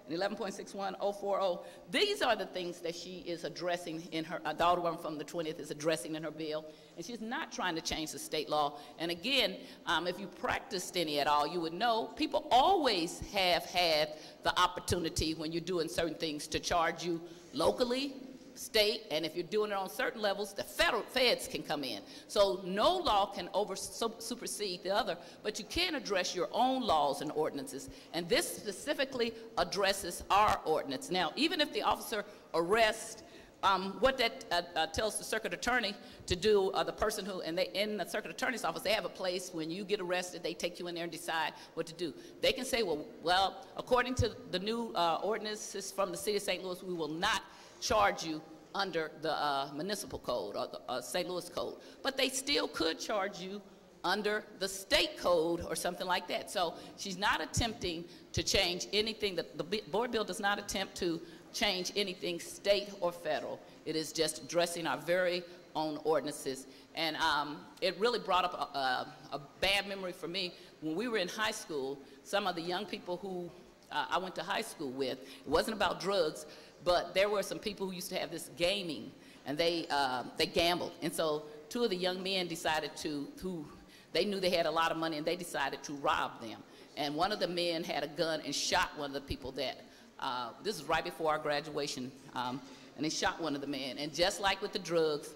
11.61040, these are the things that she is addressing in her, uh, the Alderwoman from the 20th is addressing in her bill, and she's not trying to change the state law. And again, um, if you practiced any at all, you would know people always have had the opportunity when you're doing certain things to charge you locally, state, and if you're doing it on certain levels, the federal feds can come in. So no law can over supersede the other, but you can address your own laws and ordinances. And this specifically addresses our ordinance. Now, even if the officer arrests um, what that uh, uh, tells the circuit attorney to do, uh, the person who, and they, in the circuit attorney's office, they have a place when you get arrested, they take you in there and decide what to do. They can say, well, well, according to the new uh, ordinances from the city of St. Louis, we will not charge you under the uh, municipal code or the uh, St. Louis code, but they still could charge you under the state code or something like that. So she's not attempting to change anything. The, the board bill does not attempt to change anything state or federal. It is just addressing our very own ordinances. And um, it really brought up a, a, a bad memory for me. When we were in high school, some of the young people who uh, I went to high school with, it wasn't about drugs, but there were some people who used to have this gaming, and they, uh, they gambled. And so two of the young men decided to, who they knew they had a lot of money, and they decided to rob them. And one of the men had a gun and shot one of the people that, uh, this is right before our graduation, um, and he shot one of the men. And just like with the drugs,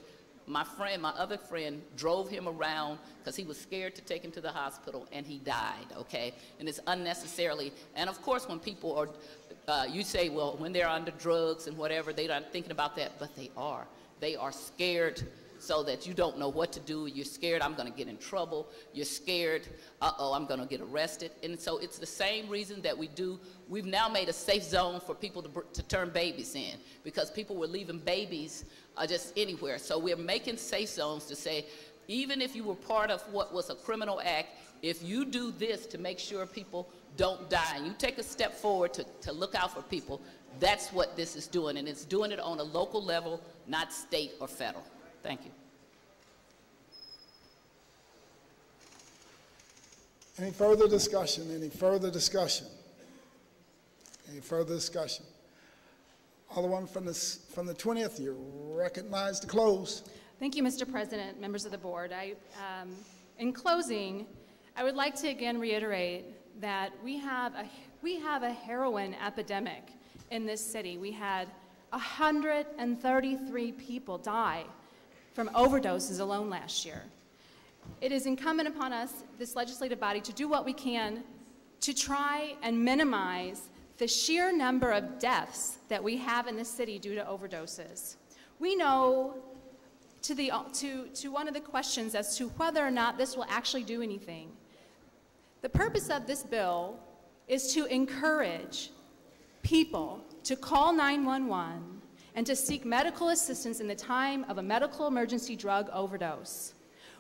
my friend, my other friend, drove him around because he was scared to take him to the hospital, and he died, okay? And it's unnecessarily. And of course, when people are, uh, you say, well, when they're under drugs and whatever, they're not thinking about that, but they are. They are scared so that you don't know what to do. You're scared, I'm going to get in trouble. You're scared, uh oh, I'm going to get arrested. And so it's the same reason that we do. We've now made a safe zone for people to, to turn babies in because people were leaving babies uh, just anywhere. So we're making safe zones to say, even if you were part of what was a criminal act, if you do this to make sure people don't die, and you take a step forward to, to look out for people, that's what this is doing. And it's doing it on a local level, not state or federal. Thank you. Any further discussion? Any further discussion? Any further discussion? Alderman from the, from the 20th, you're recognized to close. Thank you, Mr. President, members of the board. I, um, in closing, I would like to again reiterate that we have a, we have a heroin epidemic in this city. We had 133 people die from overdoses alone last year. It is incumbent upon us, this legislative body, to do what we can to try and minimize the sheer number of deaths that we have in this city due to overdoses. We know to, the, to, to one of the questions as to whether or not this will actually do anything. The purpose of this bill is to encourage people to call 911 and to seek medical assistance in the time of a medical emergency drug overdose.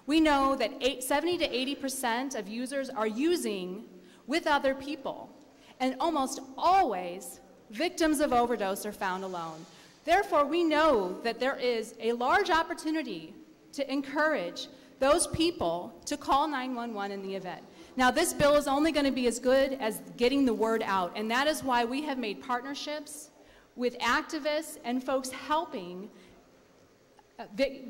We know that eight, 70 to 80% of users are using with other people, and almost always victims of overdose are found alone. Therefore, we know that there is a large opportunity to encourage those people to call 911 in the event. Now, this bill is only going to be as good as getting the word out, and that is why we have made partnerships with activists and folks helping, uh,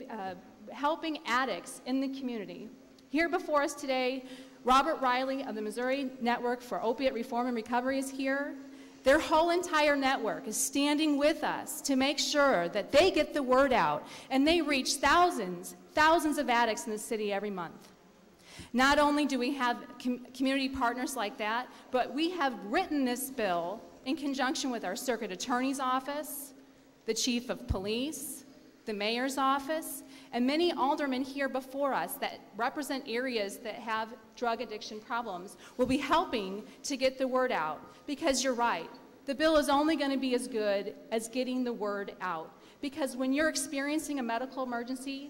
uh, helping addicts in the community. Here before us today, Robert Riley of the Missouri Network for Opiate Reform and Recovery is here. Their whole entire network is standing with us to make sure that they get the word out and they reach thousands, thousands of addicts in the city every month. Not only do we have com community partners like that, but we have written this bill in conjunction with our circuit attorney's office, the chief of police, the mayor's office, and many aldermen here before us that represent areas that have drug addiction problems will be helping to get the word out. Because you're right, the bill is only going to be as good as getting the word out. Because when you're experiencing a medical emergency,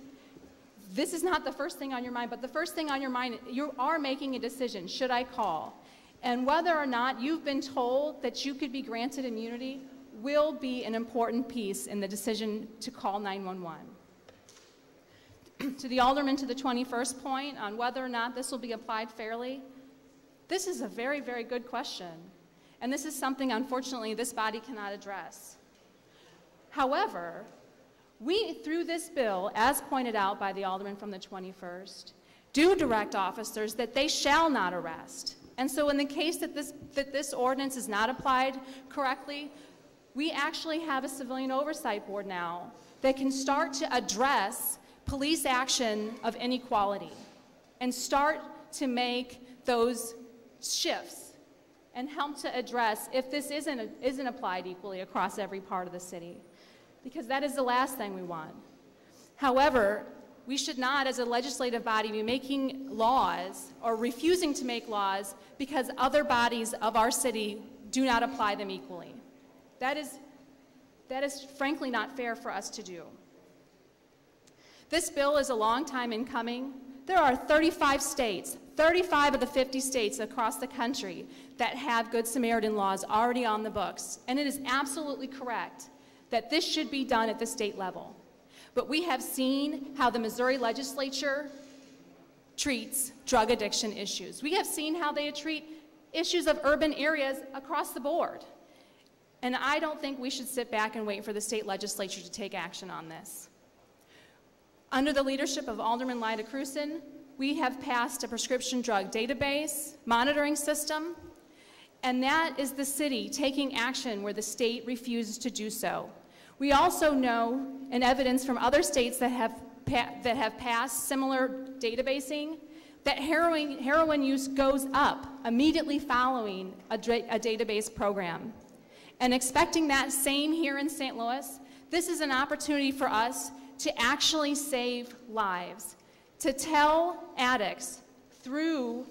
this is not the first thing on your mind, but the first thing on your mind, you are making a decision. Should I call? And whether or not you've been told that you could be granted immunity will be an important piece in the decision to call 911. to the alderman to the 21st point on whether or not this will be applied fairly, this is a very, very good question. And this is something, unfortunately, this body cannot address. However, we, through this bill, as pointed out by the alderman from the 21st, do direct officers that they shall not arrest and so in the case that this, that this ordinance is not applied correctly, we actually have a civilian oversight board now that can start to address police action of inequality and start to make those shifts and help to address if this isn't, isn't applied equally across every part of the city. Because that is the last thing we want. However, we should not, as a legislative body, be making laws or refusing to make laws because other bodies of our city do not apply them equally. That is, that is frankly not fair for us to do. This bill is a long time in coming. There are 35 states, 35 of the 50 states across the country that have Good Samaritan laws already on the books. And it is absolutely correct that this should be done at the state level. but we have seen how the Missouri legislature treats drug addiction issues. We have seen how they treat issues of urban areas across the board. And I don't think we should sit back and wait for the state legislature to take action on this. Under the leadership of Alderman Lyda Krewson, we have passed a prescription drug database monitoring system, and that is the city taking action where the state refuses to do so. We also know, and evidence from other states that have, that have passed similar databasing, that heroin, heroin use goes up immediately following a, a database program. And expecting that same here in St. Louis, this is an opportunity for us to actually save lives, to tell addicts through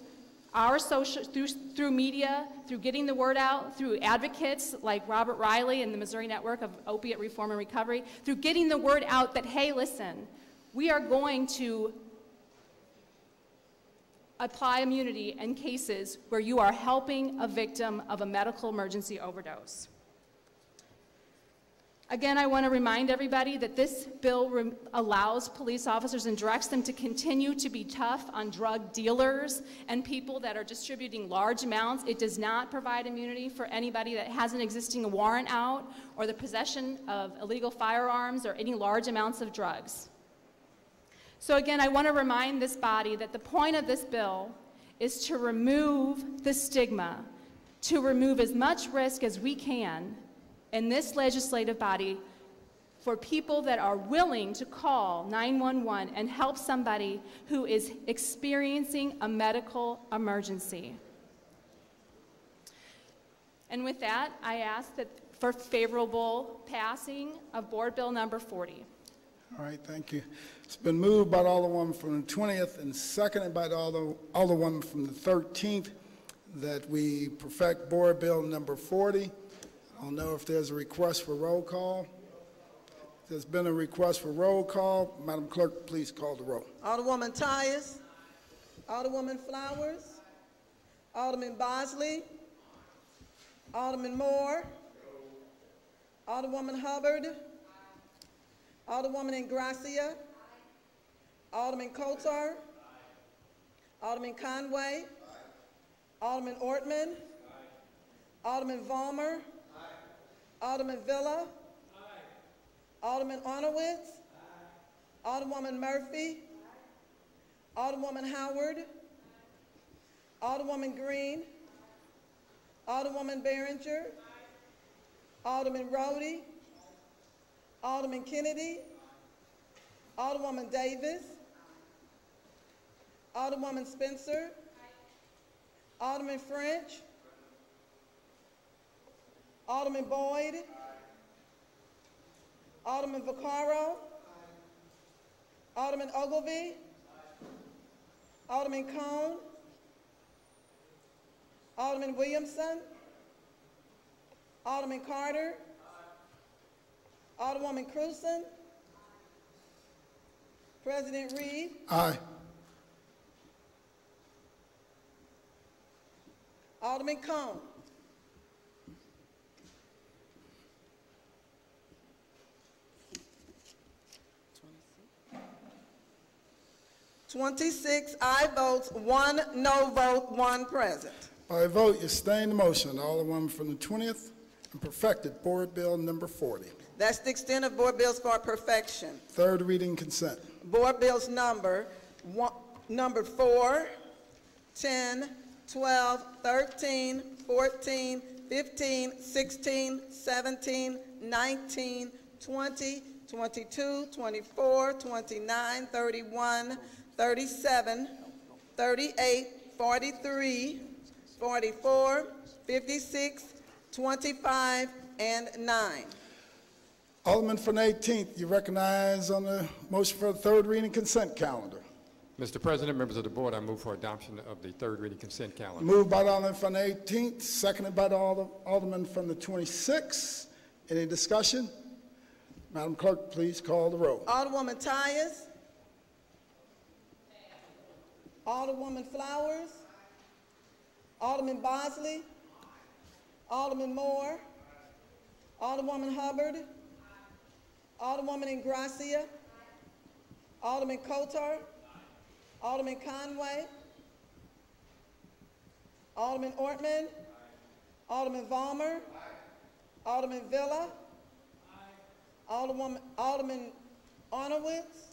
our social, through, through media, through getting the word out, through advocates like Robert Riley and the Missouri Network of Opiate Reform and Recovery, through getting the word out that, hey, listen, we are going to apply immunity in cases where you are helping a victim of a medical emergency overdose. Again, I want to remind everybody that this bill allows police officers and directs them to continue to be tough on drug dealers and people that are distributing large amounts. It does not provide immunity for anybody that has an existing warrant out or the possession of illegal firearms or any large amounts of drugs. So again, I want to remind this body that the point of this bill is to remove the stigma, to remove as much risk as we can in this legislative body for people that are willing to call 911 and help somebody who is experiencing a medical emergency. And with that, I ask that for favorable passing of Board Bill number 40. All right, thank you. It's been moved by all the Alderwoman from the 20th and seconded by all the Alder, Alderwoman from the 13th that we perfect Board Bill number 40. I don't know if there's a request for roll call. There's been a request for roll call. Madam Clerk, please call the roll. Alderwoman Tyus. Alderwoman Flowers. Alderman Bosley. Alderman Moore. Alderwoman Hubbard. Alderwoman Ingrassia. Alderman Coatar. Alderman Conway. Alderman Ortmann. Alderman Vollmer. Alderman Villa. Alderman Arnowitz. Alderwoman Murphy. Alderwoman Howard. Alderwoman Green. Alderwoman Baringer. Alderman Roddy. Alderman Kennedy. Alderwoman Davis. Alderwoman Spencer. Alderman French. Alderman Boyd. Alderman Vaccaro. Alderman Ogilvie. Alderman Cohn. Alderman Williamson. Alderman Carter. Alderwoman Krewson. President Reed. Aye. Alderman Cohn. Twenty-six I votes, one no vote, one present. By vote, you sustain the motion. Alderwoman from the 20th and perfected Board Bill number 40. That's the extent of board bills for perfection. Third reading consent. Board bills number one, number 4, 10, 12, 13, 14, 15, 16, 17, 19, 20, 22, 24, 29, 31, 37, 38, 43, 44, 56, 25, and 9. Alderman from the 18th, you recognize on the motion for the third reading consent calendar. Mr. President, members of the board, I move for adoption of the third reading consent calendar. Moved by the Alderman from the 18th, seconded by the Alderman from the 26th. Any discussion? Madam Clerk, please call the roll. Alderwoman Tyus. Alderwoman Flowers. Alderman Bosley. Alderman Moore. Alderwoman Hubbard. Alderwoman Ingrassia. Alderman Coatar. Alderman Conway. Alderman Ortmann. Alderman Vollmer. Alderman Villa. Alderwoman, Alderman Arnowitz.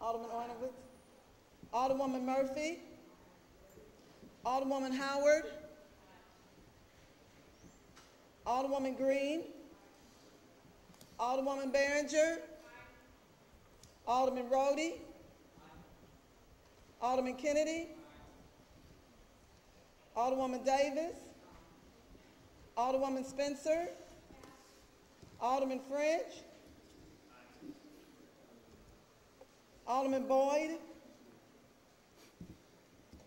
Alderman Arnowitz. Alderwoman Murphy. Alderwoman Howard. Alderwoman Green. Alderwoman Baringer. Alderman Roddy. Alderman Kennedy. Alderwoman Davis. Alderwoman Spencer. Alderman French. Alderman Boyd.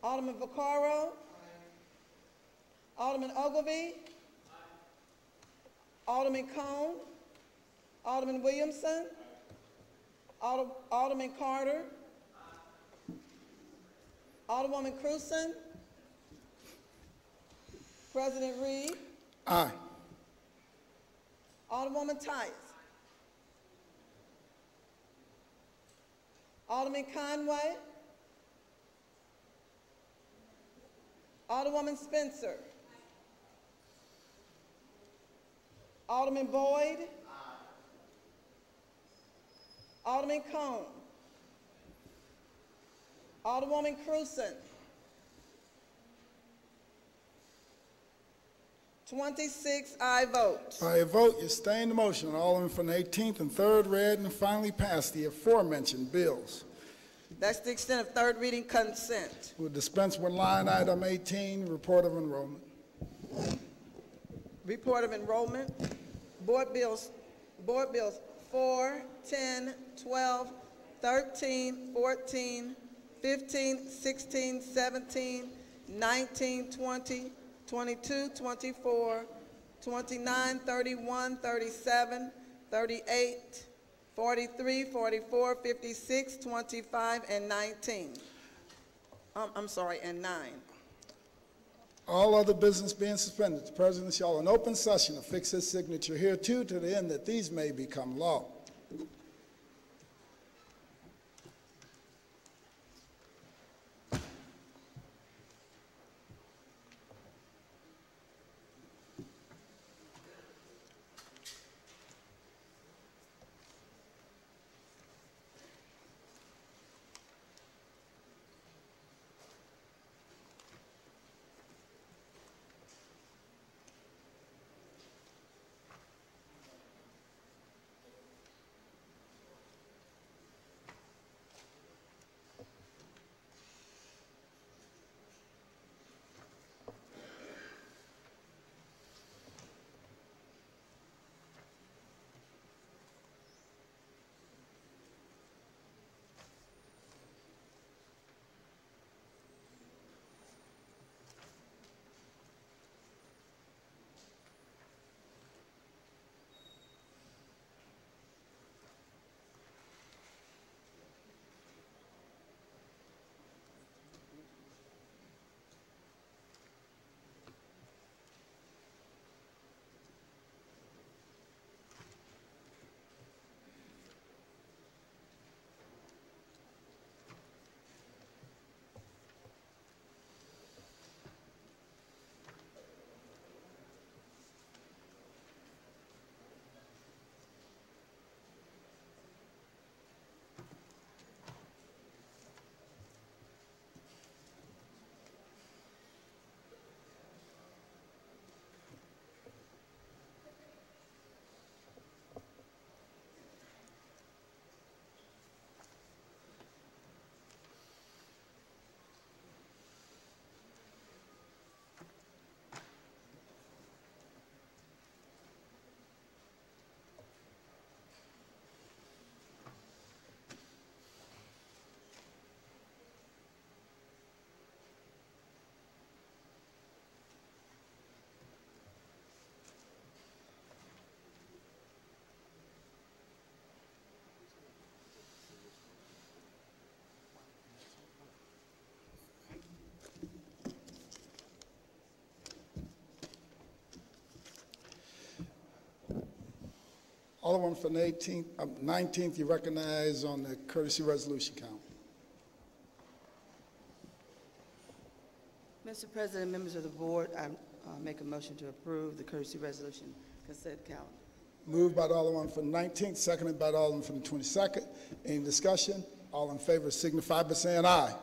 Alderman Vaccaro. Alderman Ogilvie. Alderman Cohn. Alderman Williamson. Alder- Alderman Carter. Alderwoman Krewson. President Reed. Aye. Alderwoman Tyus. Alderman Conway. Alderwoman Spencer. Alderman Boyd. Alderman Cohn. Alderwoman Krewson. 26 I votes. By a vote, you sustain the motion. Alderman from the 18th and 3rd read and finally passed the aforementioned bills. That's the extent of third reading consent. We'll dispense with line item 18, report of enrollment. Report of enrollment. Board bills, board bills 4, 10, 12, 13, 14, 15, 16, 17, 19, 20, 22, 24, 29, 31, 37, 38, 43, 44, 56, 25, and 19. Um, I'm sorry, and 9. All other business being suspended, the president shall in open session affix his signature hereto to the end that these may become law. Alderman from the 18th, um, 19th, you recognize on the courtesy resolution count. Mr. President, members of the board, I uh, make a motion to approve the courtesy resolution consent calendar. Moved by the Alderman from the 19th, seconded by the Alderman from the 22nd. Any discussion? All in favor signify by saying aye.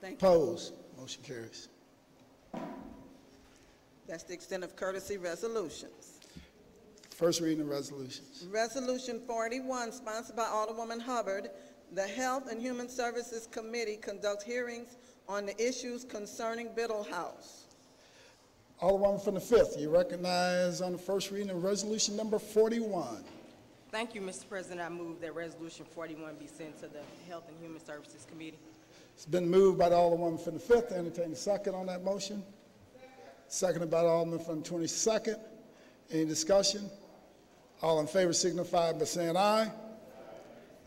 Thank you. Opposed? Motion carries. That's the extent of courtesy resolutions. First reading of resolutions. Resolution 41, sponsored by Alderwoman Hubbard, the Health and Human Services Committee conduct hearings on the issues concerning Biddle House. Alderman from the 5th, you recognize on the first reading of resolution number 41. Thank you, Mr. President. I move that Resolution 41 be sent to the Health and Human Services Committee. It's been moved by the Alderman from the 5th. Entertain a second on that motion. Seconded by the Alderman from the 22nd. Any discussion? All in favor signify by saying aye.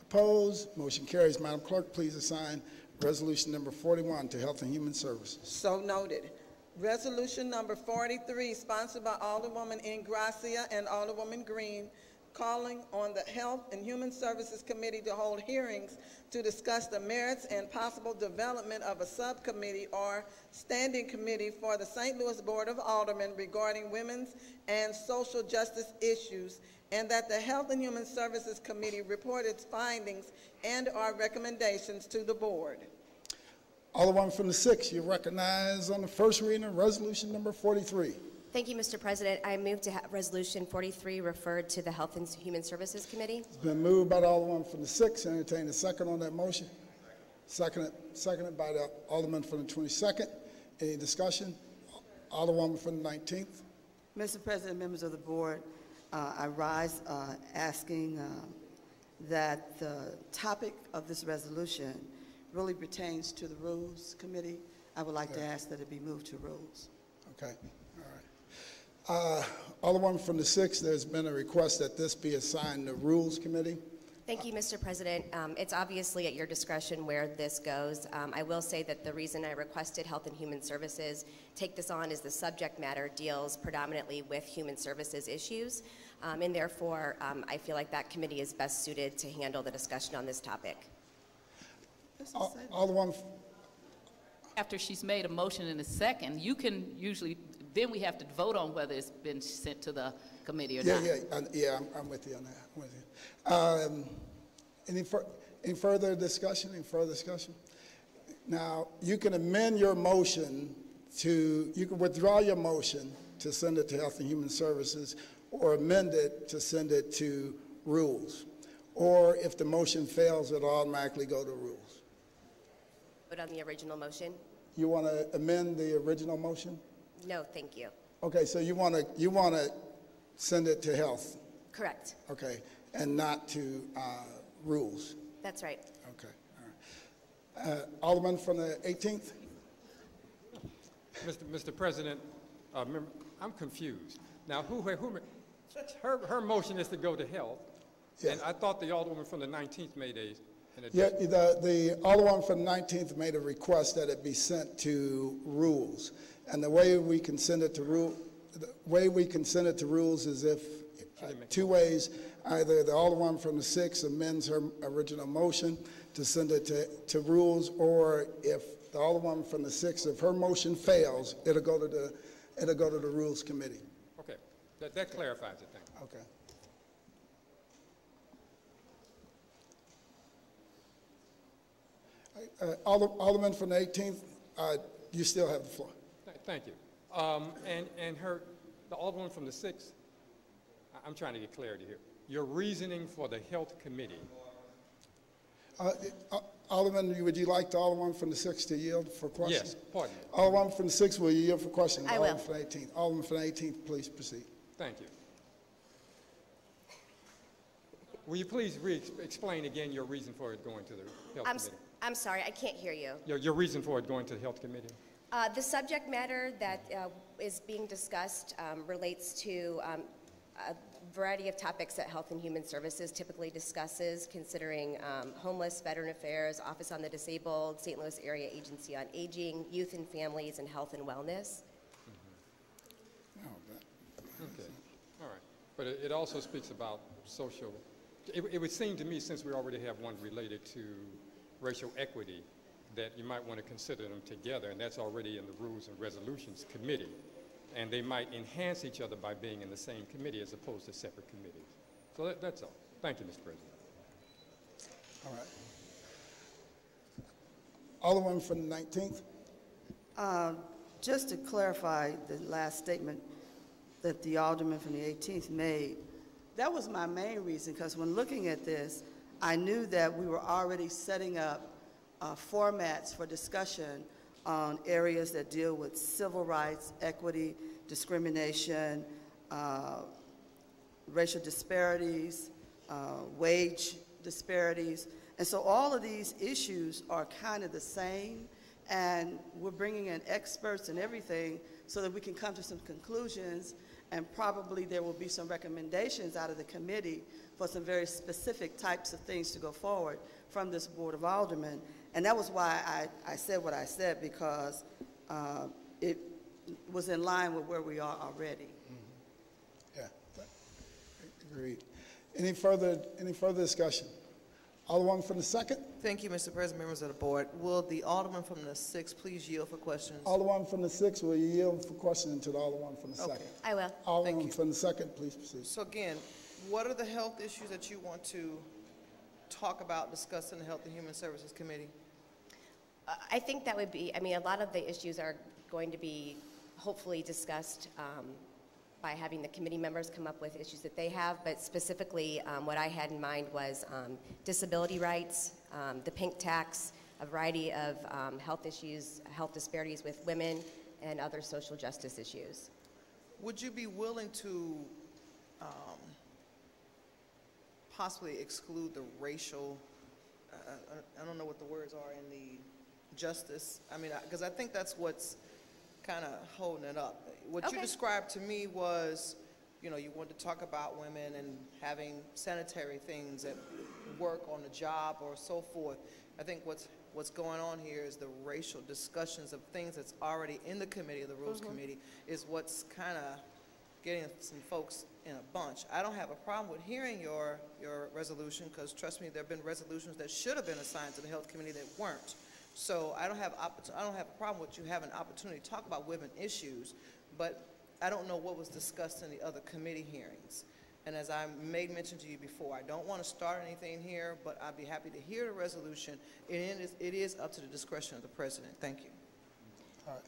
Opposed? Motion carries. Madam Clerk, please assign resolution number 41 to Health and Human Services. So noted. Resolution number 43, sponsored by Alderwoman Ingrassia and Alderwoman Green, calling on the Health and Human Services Committee to hold hearings to discuss the merits and possible development of a subcommittee or standing committee for the St. Louis Board of Aldermen regarding women's and social justice issues, and that the Health and Human Services Committee report its findings and our recommendations to the board. Alderman from the 6th, you recognize on the first reading of resolution number 43. Thank you, Mr. President. I move to have Resolution 43 referred to the Health and Human Services Committee. It's been moved by all the Alderman from the 6th. Entertain a second on that motion. Seconded, seconded by the Alderman from the 22nd. Any discussion? Alderwoman from the 19th. Mr. President, members of the board, uh, I rise uh, asking uh, that the topic of this resolution really pertains to the Rules Committee. I would like to ask that it be moved to Rules. Okay, all right. Uh, Alderman from the 6th, there's been a request that this be assigned to Rules Committee. Thank you, Mr. President. Um, It's obviously at your discretion where this goes. Um, I will say that the reason I requested Health and Human Services take this on is the subject matter deals predominantly with human services issues, Um, and therefore, um, I feel like that committee is best suited to handle the discussion on this topic. Al- Alderman, After she's made a motion in a second, you can usually, then we have to vote on whether it's been sent to the committee or yeah, not. yeah, uh, yeah, I'm- I'm with you on that. I'm with you. Um, Any fur- any further discussion, any further discussion? Now, you can amend your motion to, you can withdraw your motion to send it to Health and Human Services or amend it to send it to Rules. Or if the motion fails, it'll automatically go to Rules. Vote on the original motion? You want to amend the original motion? No, thank you. Okay, so you want to, you want to send it to Health, Correct. okay, and not to uh, Rules? That's right. Okay, all right. Uh, Alderman from the 18th? Mr. Mr. President, uh, mem- I'm confused. Now, who, who, her, her motion is to go to health, and I thought the Alderwoman from the 19th made a, Yeah, the, the Alderman from the 19th made a request that it be sent to Rules. And the way we can send it to Rule, the way we can send it to Rules is if, uh, two ways, either the Alderman from the 6th amends her original motion to send it to, to Rules, or if the Alderman from the 6th, if her motion fails, it'll go to the, it'll go to the Rules Committee. Okay, that, that clarifies it, thank you. Okay. Uh, Alder- Alderman from the 18th, uh, you still have the floor. Thank you. Um, And, and her, the Alderwoman from the 6th, I'm trying to get clarity here. Your reasoning for the Health Committee, Uh, uh, Alderman, would you like the Alderman from the 6th to yield for questions? yes, pardon me. Alderman from the 6th, will you yield for questions? I will. Alderman from the 18th. Alderman from the 18th, please proceed. Thank you. Will you please re-explain again your reason for it going to the Health I'm, Committee? I'm sorry, I can't hear you. Your, your reason for it going to the Health Committee? Uh, The subject matter that uh, is being discussed um, relates to um, a variety of topics that Health and Human Services typically discusses, considering um, homeless, veteran affairs, Office on the Disabled, St. Louis Area Agency on Aging, youth and families, and health and wellness. Okay, all right. But it, it also speaks about social, it, it would seem to me, since we already have one related to racial equity, that you might want to consider them together, and that's already in the Rules and Resolutions Committee. And they might enhance each other by being in the same committee as opposed to separate committees. So that, that's all. Thank you, Mr. President. All right. Alderman from the 19th. Uh, Just to clarify the last statement that the alderman from the 18th made, that was my main reason, because when looking at this, I knew that we were already setting up uh, formats for discussion on areas that deal with civil rights, equity, discrimination, uh, racial disparities, uh, wage disparities. And so all of these issues are kind of the same, and we're bringing in experts and everything so that we can come to some conclusions, and probably there will be some recommendations out of the committee for some very specific types of things to go forward from this Board of Aldermen. And that was why I, I said what I said, because uh, it was in line with where we are already. Yeah, agreed. Any further, any further discussion? Alderman from the second? Thank you, Mr. President, members of the board. Will the alderman from the sixth please yield for questions? Alderman from the sixth, will you yield for questioning to the Alderman from the Okay. second? I will. Alderman from the second, please proceed. So again, what are the health issues that you want to talk about, discuss in the Health and Human Services Committee? Uh, I think that would be, I mean, a lot of the issues are going to be hopefully discussed um, by having the committee members come up with issues that they have, but specifically, um, what I had in mind was um, disability rights, um, the pink tax, a variety of um, health issues, health disparities with women, and other social justice issues. Would you be willing to um, possibly exclude the racial, uh, I I don't know what the words are in the justice? I mean, because I think that's what's kind of holding it up. What you described to me was, you know, you wanted to talk about women and having sanitary things at work on the job or so forth. I think what's, what's going on here is the racial discussions of things that's already in the committee, the Rules Mhm. Committee, is what's kind of getting some folks in a bunch. I don't have a problem with hearing your, your resolution, because trust me, there have been resolutions that should have been assigned to the Health Committee that weren't. So I don't have, I don't have a problem with you having an opportunity to talk about women issues, but I don't know what was discussed in the other committee hearings. And as I made mention to you before, I don't want to start anything here, but I'd be happy to hear the resolution. It is, it is up to the discretion of the president. Thank you. All right.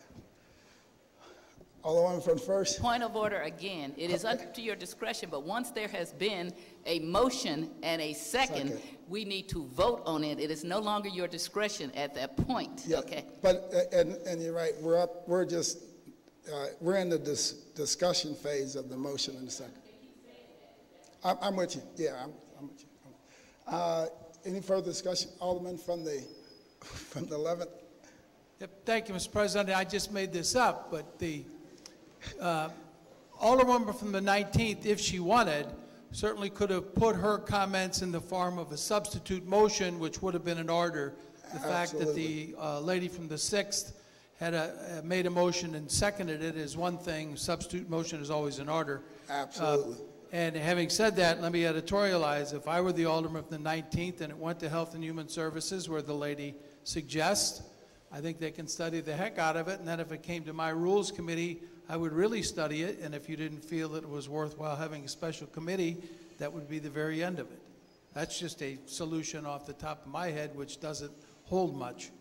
Alderman from first. Point of order again. It is up to your discretion, but once there has been a motion and a second, Second. we need to vote on it. It is no longer your discretion at that point, Yeah, okay? But, uh, and, and you're right, we're up, we're just, uh, we're in the dis- discussion phase of the motion and the second. I'm, I'm with you, yeah, I'm, I'm with you. Uh, Any further discussion, Alderman from the, from the 11th? Yep, Thank you, Mr. President. I just made this up, but the uh, Alderwoman from the 19th, if she wanted, certainly could have put her comments in the form of a substitute motion, which would have been an order. The fact that the uh, lady from the 6th had a, uh, made a motion and seconded it is one thing. Substitute motion is always an order. Absolutely. Uh, And having said that, let me editorialize. If I were the alderman from the 19th and it went to Health and Human Services where the lady suggests, I think they can study the heck out of it. And then if it came to my Rules Committee, I would really study it. And if you didn't feel that it was worthwhile having a special committee, that would be the very end of it. That's just a solution off the top of my head, which doesn't hold much.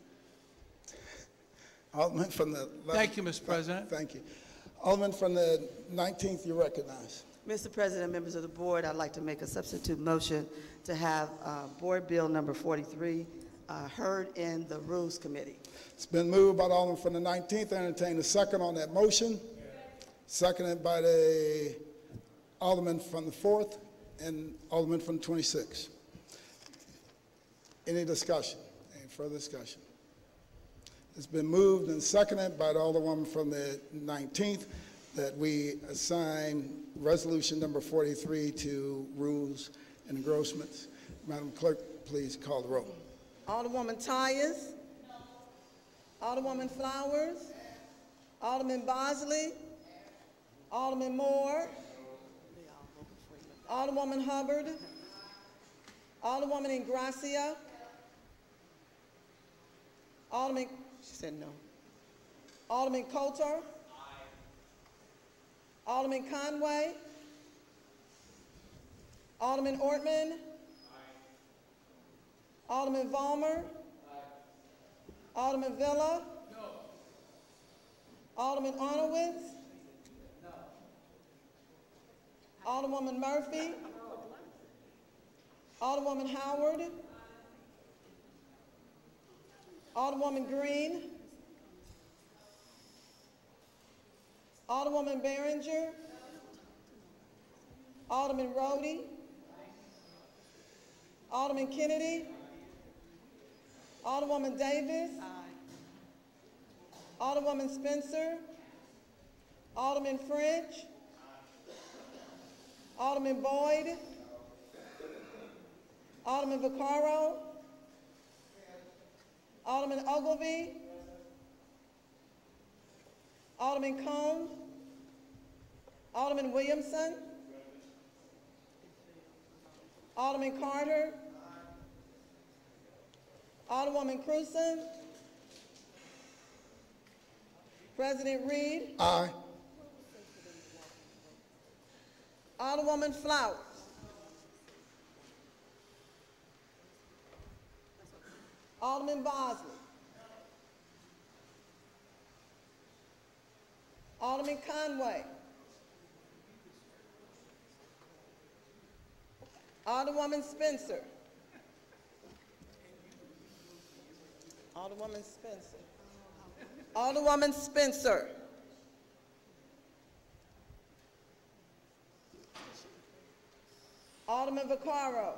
Alderman from the Thank you, Mr. President. Thank you. Alderman from the 19th, you recognize. Mr. President, members of the board, I'd like to make a substitute motion to have uh, Board Bill Number 43 uh, heard in the Rules Committee. It's been moved by the Alderman from the 19th, I entertain a second on that motion. Seconded by the Alderman from the 4th and Alderman from the 26th. Any discussion? Any further discussion? It's been moved and seconded by the Alderwoman from the 19th that we assign resolution number 43 to rules and engrossments. Madam Clerk, please call the roll. Alderwoman Tyus. Alderwoman Flowers. Alderman Bosley. Alderman Moore. Alderwoman Hubbard. Alderwoman Ingrassia. Alderman, she said no. Alderman Coatar. Alderman Conway. Alderman Ortmann. Alderman Vollmer. Alderman Villa. Alderman Arnowitz. Alderwoman Murphy. Alderwoman Howard. Alderwoman Green. Alderwoman Baringer. Alderman Roddy. Alderman Kennedy. Alderwoman Davis. Alderwoman Spencer. Alderman French. Alderman Boyd. Alderman Vaccaro. Alderman Ogilvie. Alderman Cohn. Alderman Williamson. Alderman Carter. Alderwoman Krewson. President Reed. Aye. Alderwoman Flowers. Alderman Bosley. Alderman Conway. Alderwoman Spencer. Alderwoman Spencer. Alderwoman Spencer. Alderman Vaccaro.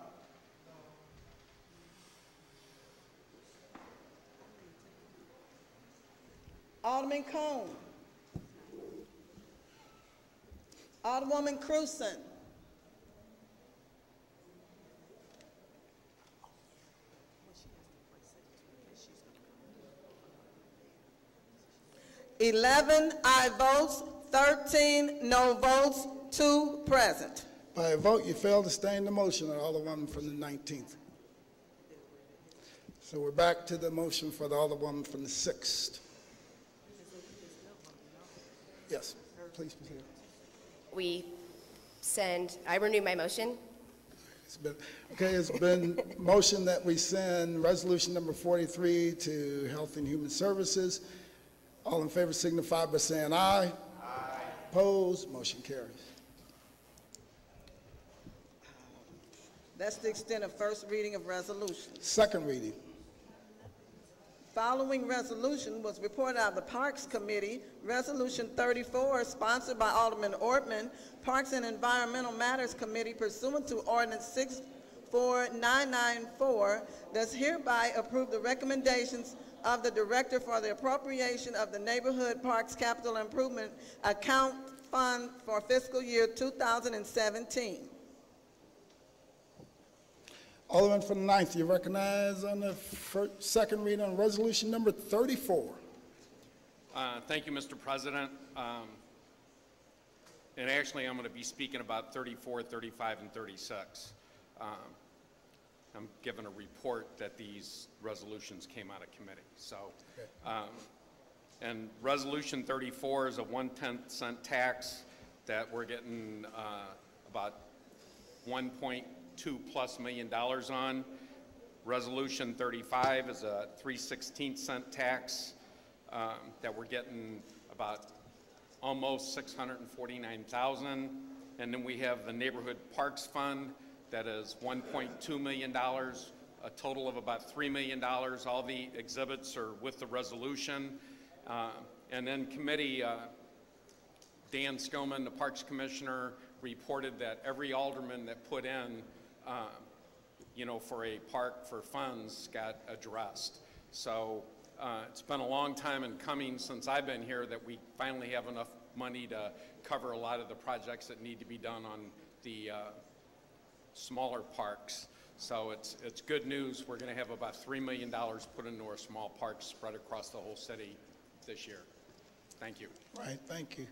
Alderman Cohn. Alderwoman Krewson. Eleven I votes, thirteen no votes, two present. By a vote, you failed to sustain the motion, Alderwoman from the 19th. So we're back to the motion for the Alderwoman from the 6th. Yes, please proceed. We send, I renew my motion. It's been, okay, it's been motion that we send resolution number 43 to Health and Human Services. All in favor signify by saying aye. Aye. Opposed, motion carries. That's the extent of first reading of resolution. Second reading. Following resolution was reported out of the Parks Committee, Resolution 34, sponsored by Alderman Ortmann, Parks and Environmental Matters Committee pursuant to Ordinance 64994, does hereby approve the recommendations of the Director for the appropriation of the Neighborhood Parks Capital Improvement Account Fund for fiscal year 2017. Alderman from the ninth, you recognize on the first, second reading on resolution number 34. Uh, Thank you, Mr. President. Um, And actually, I'm going to be speaking about 34, 35, and 36. Um, I'm given a report that these resolutions came out of committee, so. um, And Resolution 34 is a one-tenth cent tax that we're getting uh, about 1.2 plus million dollars on. Resolution 35 is a 3 16 cent tax um, that we're getting about almost 649,000. And then we have the Neighborhood Parks Fund that is 1.2 million dollars, a total of about 3 million dollars. All the exhibits are with the resolution. Uh, And then committee, uh, Dan Skillman, the Parks Commissioner, reported that every alderman that put in, uh, you know, for a park for funds got addressed. So uh, it's been a long time in coming since I've been here that we finally have enough money to cover a lot of the projects that need to be done on the uh, smaller parks. So it's, it's good news. We're going to have about $3 million put into our small parks spread across the whole city this year. Thank you. Right, thank you.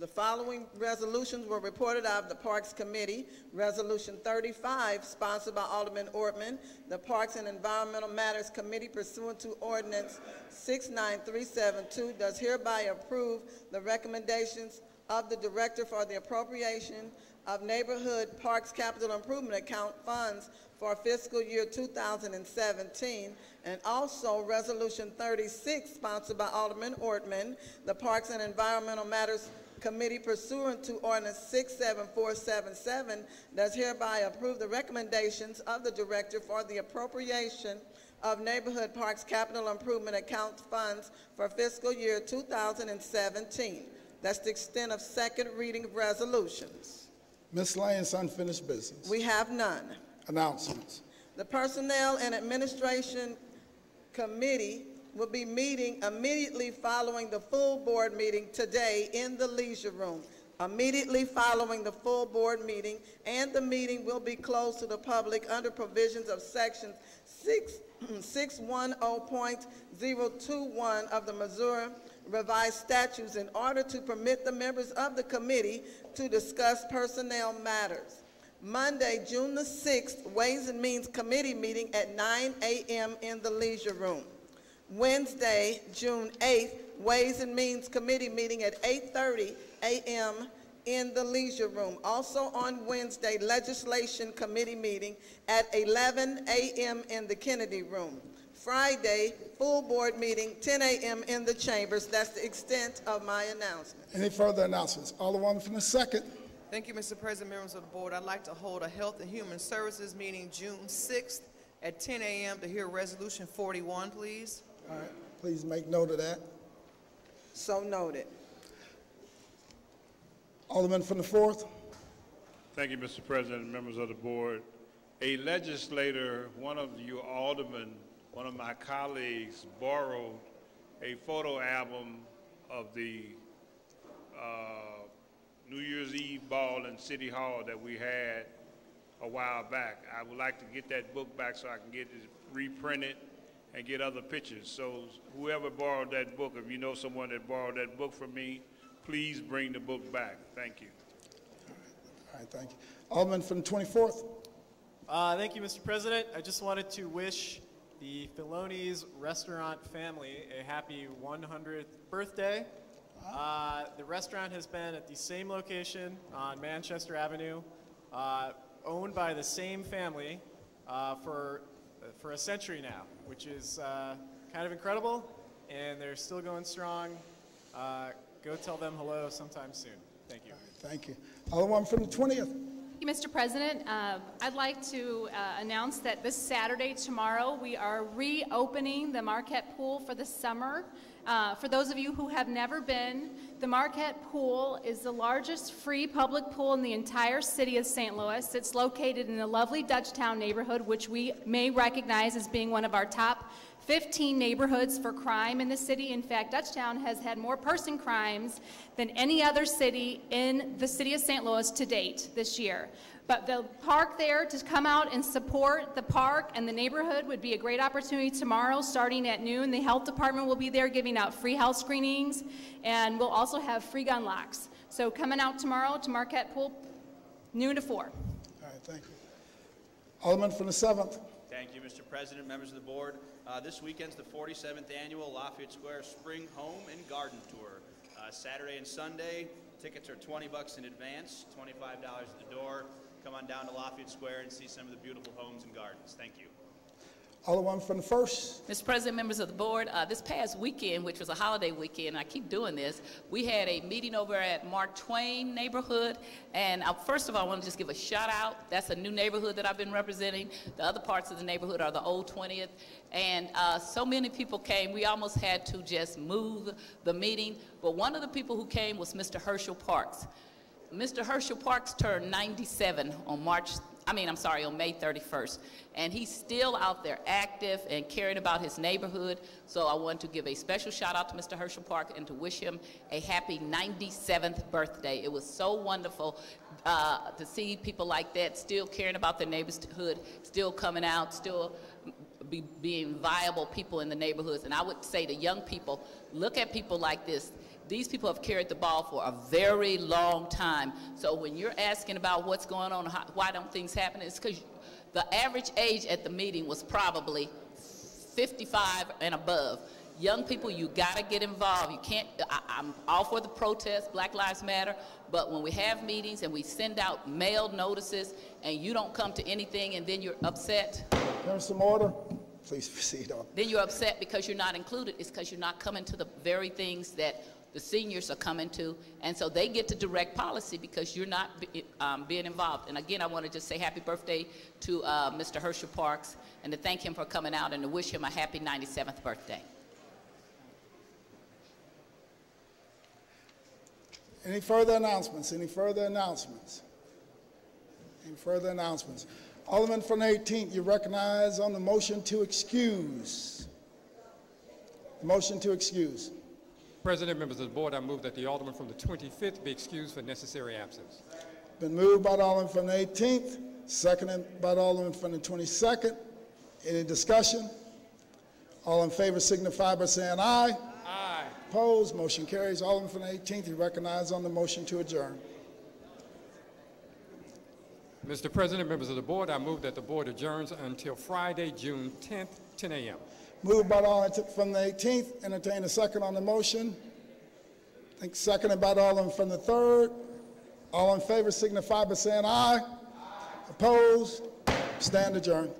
The following resolutions were reported out of the Parks Committee. Resolution 35, sponsored by Alderman Ortmann, the Parks and Environmental Matters Committee pursuant to Ordinance 69372 does hereby approve the recommendations of the Director for the appropriation of Neighborhood Parks Capital Improvement Account funds for fiscal year 2017, and also Resolution 36, sponsored by Alderman Ortmann, the Parks and Environmental Matters Committee pursuant to Ordinance 67477 does hereby approve the recommendations of the Director for the appropriation of Neighborhood Parks Capital Improvement Account funds for fiscal year 2017. That's the extent of second reading of resolutions. Ms. Lane's unfinished business. We have none. Announcements. The Personnel and Administration Committee will be meeting immediately following the full board meeting today in the Leisure Room. Immediately following the full board meeting, and the meeting will be closed to the public under provisions of Section 6 610.021 of the Missouri Revised Statutes in order to permit the members of the committee to discuss personnel matters. Monday, June the 6th, Ways and Means Committee meeting at 9 a.m. in the Leisure Room. Wednesday, June 8th, Ways and Means Committee meeting at 8:30 a.m. in the Leisure Room. Also on Wednesday, Legislation Committee meeting at 11 a.m. in the Kennedy Room. Friday, full board meeting, 10 a.m. in the chambers. That's the extent of my announcement. Any further announcements? Alderman from the second. Thank you, Mr. President, members of the board. I'd like to hold a Health and Human Services meeting June 6th at 10 a.m. to hear Resolution 41, please. All right, please make note of that. So noted. Alderman from the fourth. Thank you, Mr. President, members of the board. A legislator, one of you aldermen, one of my colleagues borrowed a photo album of the uh, New Year's Eve ball in City Hall that we had a while back. I would like to get that book back so I can get it reprinted and get other pictures. So whoever borrowed that book, if you know someone that borrowed that book from me, please bring the book back. Thank you. All right, thank you. Alderman from the 24th. Uh, thank you, Mr. President. I just wanted to wish the Filoni's Restaurant family a happy 100th birthday. Uh, the restaurant has been at the same location on Manchester Avenue, uh, owned by the same family uh, for, for a century now, which is uh, kind of incredible, and they're still going strong. Uh, go tell them hello sometime soon. Thank you. Thank you. Alderman from the 20th. Thank you, Mr. President. Uh, I'd like to uh, announce that this Saturday, tomorrow, we are reopening the Marquette Pool for the summer. Uh, for those of you who have never been, the Marquette Pool is the largest free public pool in the entire city of St. Louis. It's located in the lovely Dutchtown neighborhood, which we may recognize as being one of our top 15 neighborhoods for crime in the city. In fact, Dutchtown has had more person crimes than any other city in the city of St. Louis to date this year. But the park there to come out and support the park and the neighborhood would be a great opportunity tomorrow starting at noon. The health department will be there giving out free health screenings and we'll also have free gun locks. So coming out tomorrow to Marquette Pool, noon to 4. All right, thank you. Alderman from the 7th. Thank you, Mr. President, members of the board. Uh, this weekend's the 47th annual Lafayette Square Spring Home and Garden Tour. Uh, Saturday and Sunday, tickets are 20 bucks in advance, $25 at the door. Come on down to Lafayette Square and see some of the beautiful homes and gardens. Thank you. Alderman from the first. Mr. President, members of the board, uh, this past weekend, which was a holiday weekend, I keep doing this, we had a meeting over at Mark Twain neighborhood. And uh, first of all, I want to just give a shout out. That's a new neighborhood that I've been representing. The other parts of the neighborhood are the old 20th. And uh, so many people came, we almost had to just move the meeting. But one of the people who came was Mr. Herschel Parks. Mr. Herschel Parks turned 97 on March, I mean, I'm sorry, on May 31st. And he's still out there active and caring about his neighborhood. So I want to give a special shout out to Mr. Herschel Park and to wish him a happy 97th birthday. It was so wonderful uh, to see people like that still caring about their neighborhood, still coming out, still be, being viable people in the neighborhoods. And I would say to young people, look at people like this these people have carried the ball for a very long time. So when you're asking about what's going on, how- why don't things happen, it's because the average age at the meeting was probably 55 and above. Young people, you got to get involved. You can't, I, I'm all for the protest, Black Lives Matter, but when we have meetings and we send out mailed notices and you don't come to anything and then you're upset, There's some order. Please proceed on. then you're upset because you're not included, it's because you're not coming to the very things that the seniors are coming to, and so they get to direct policy because you're not um, being involved. And again, I want to just say happy birthday to uh, Mr. Herschel Parks, and to thank him for coming out and to wish him a happy 97th birthday. Any further announcements? Any further announcements? Any further announcements? Alderman from the 18th, you recognize on the motion to excuse. The Motion to excuse. President, members of the board, I move that the alderman from the 25th be excused for necessary absence. Been moved by the Alderman from the 18th, seconded by the Alderman from the 22nd. Any discussion? All in favor signify by saying aye. Aye. Opposed, motion carries. Alderman from the 18th, you recognize on the motion to adjourn. Mr. President, members of the board, I move that the board adjourns until Friday, June 10th, 10 a.m. Moved by Alderman from the 18th, entertain a second on the motion. I think seconded by Alderman from the 3rd. All in favor signify by saying aye. Opposed, stand adjourned.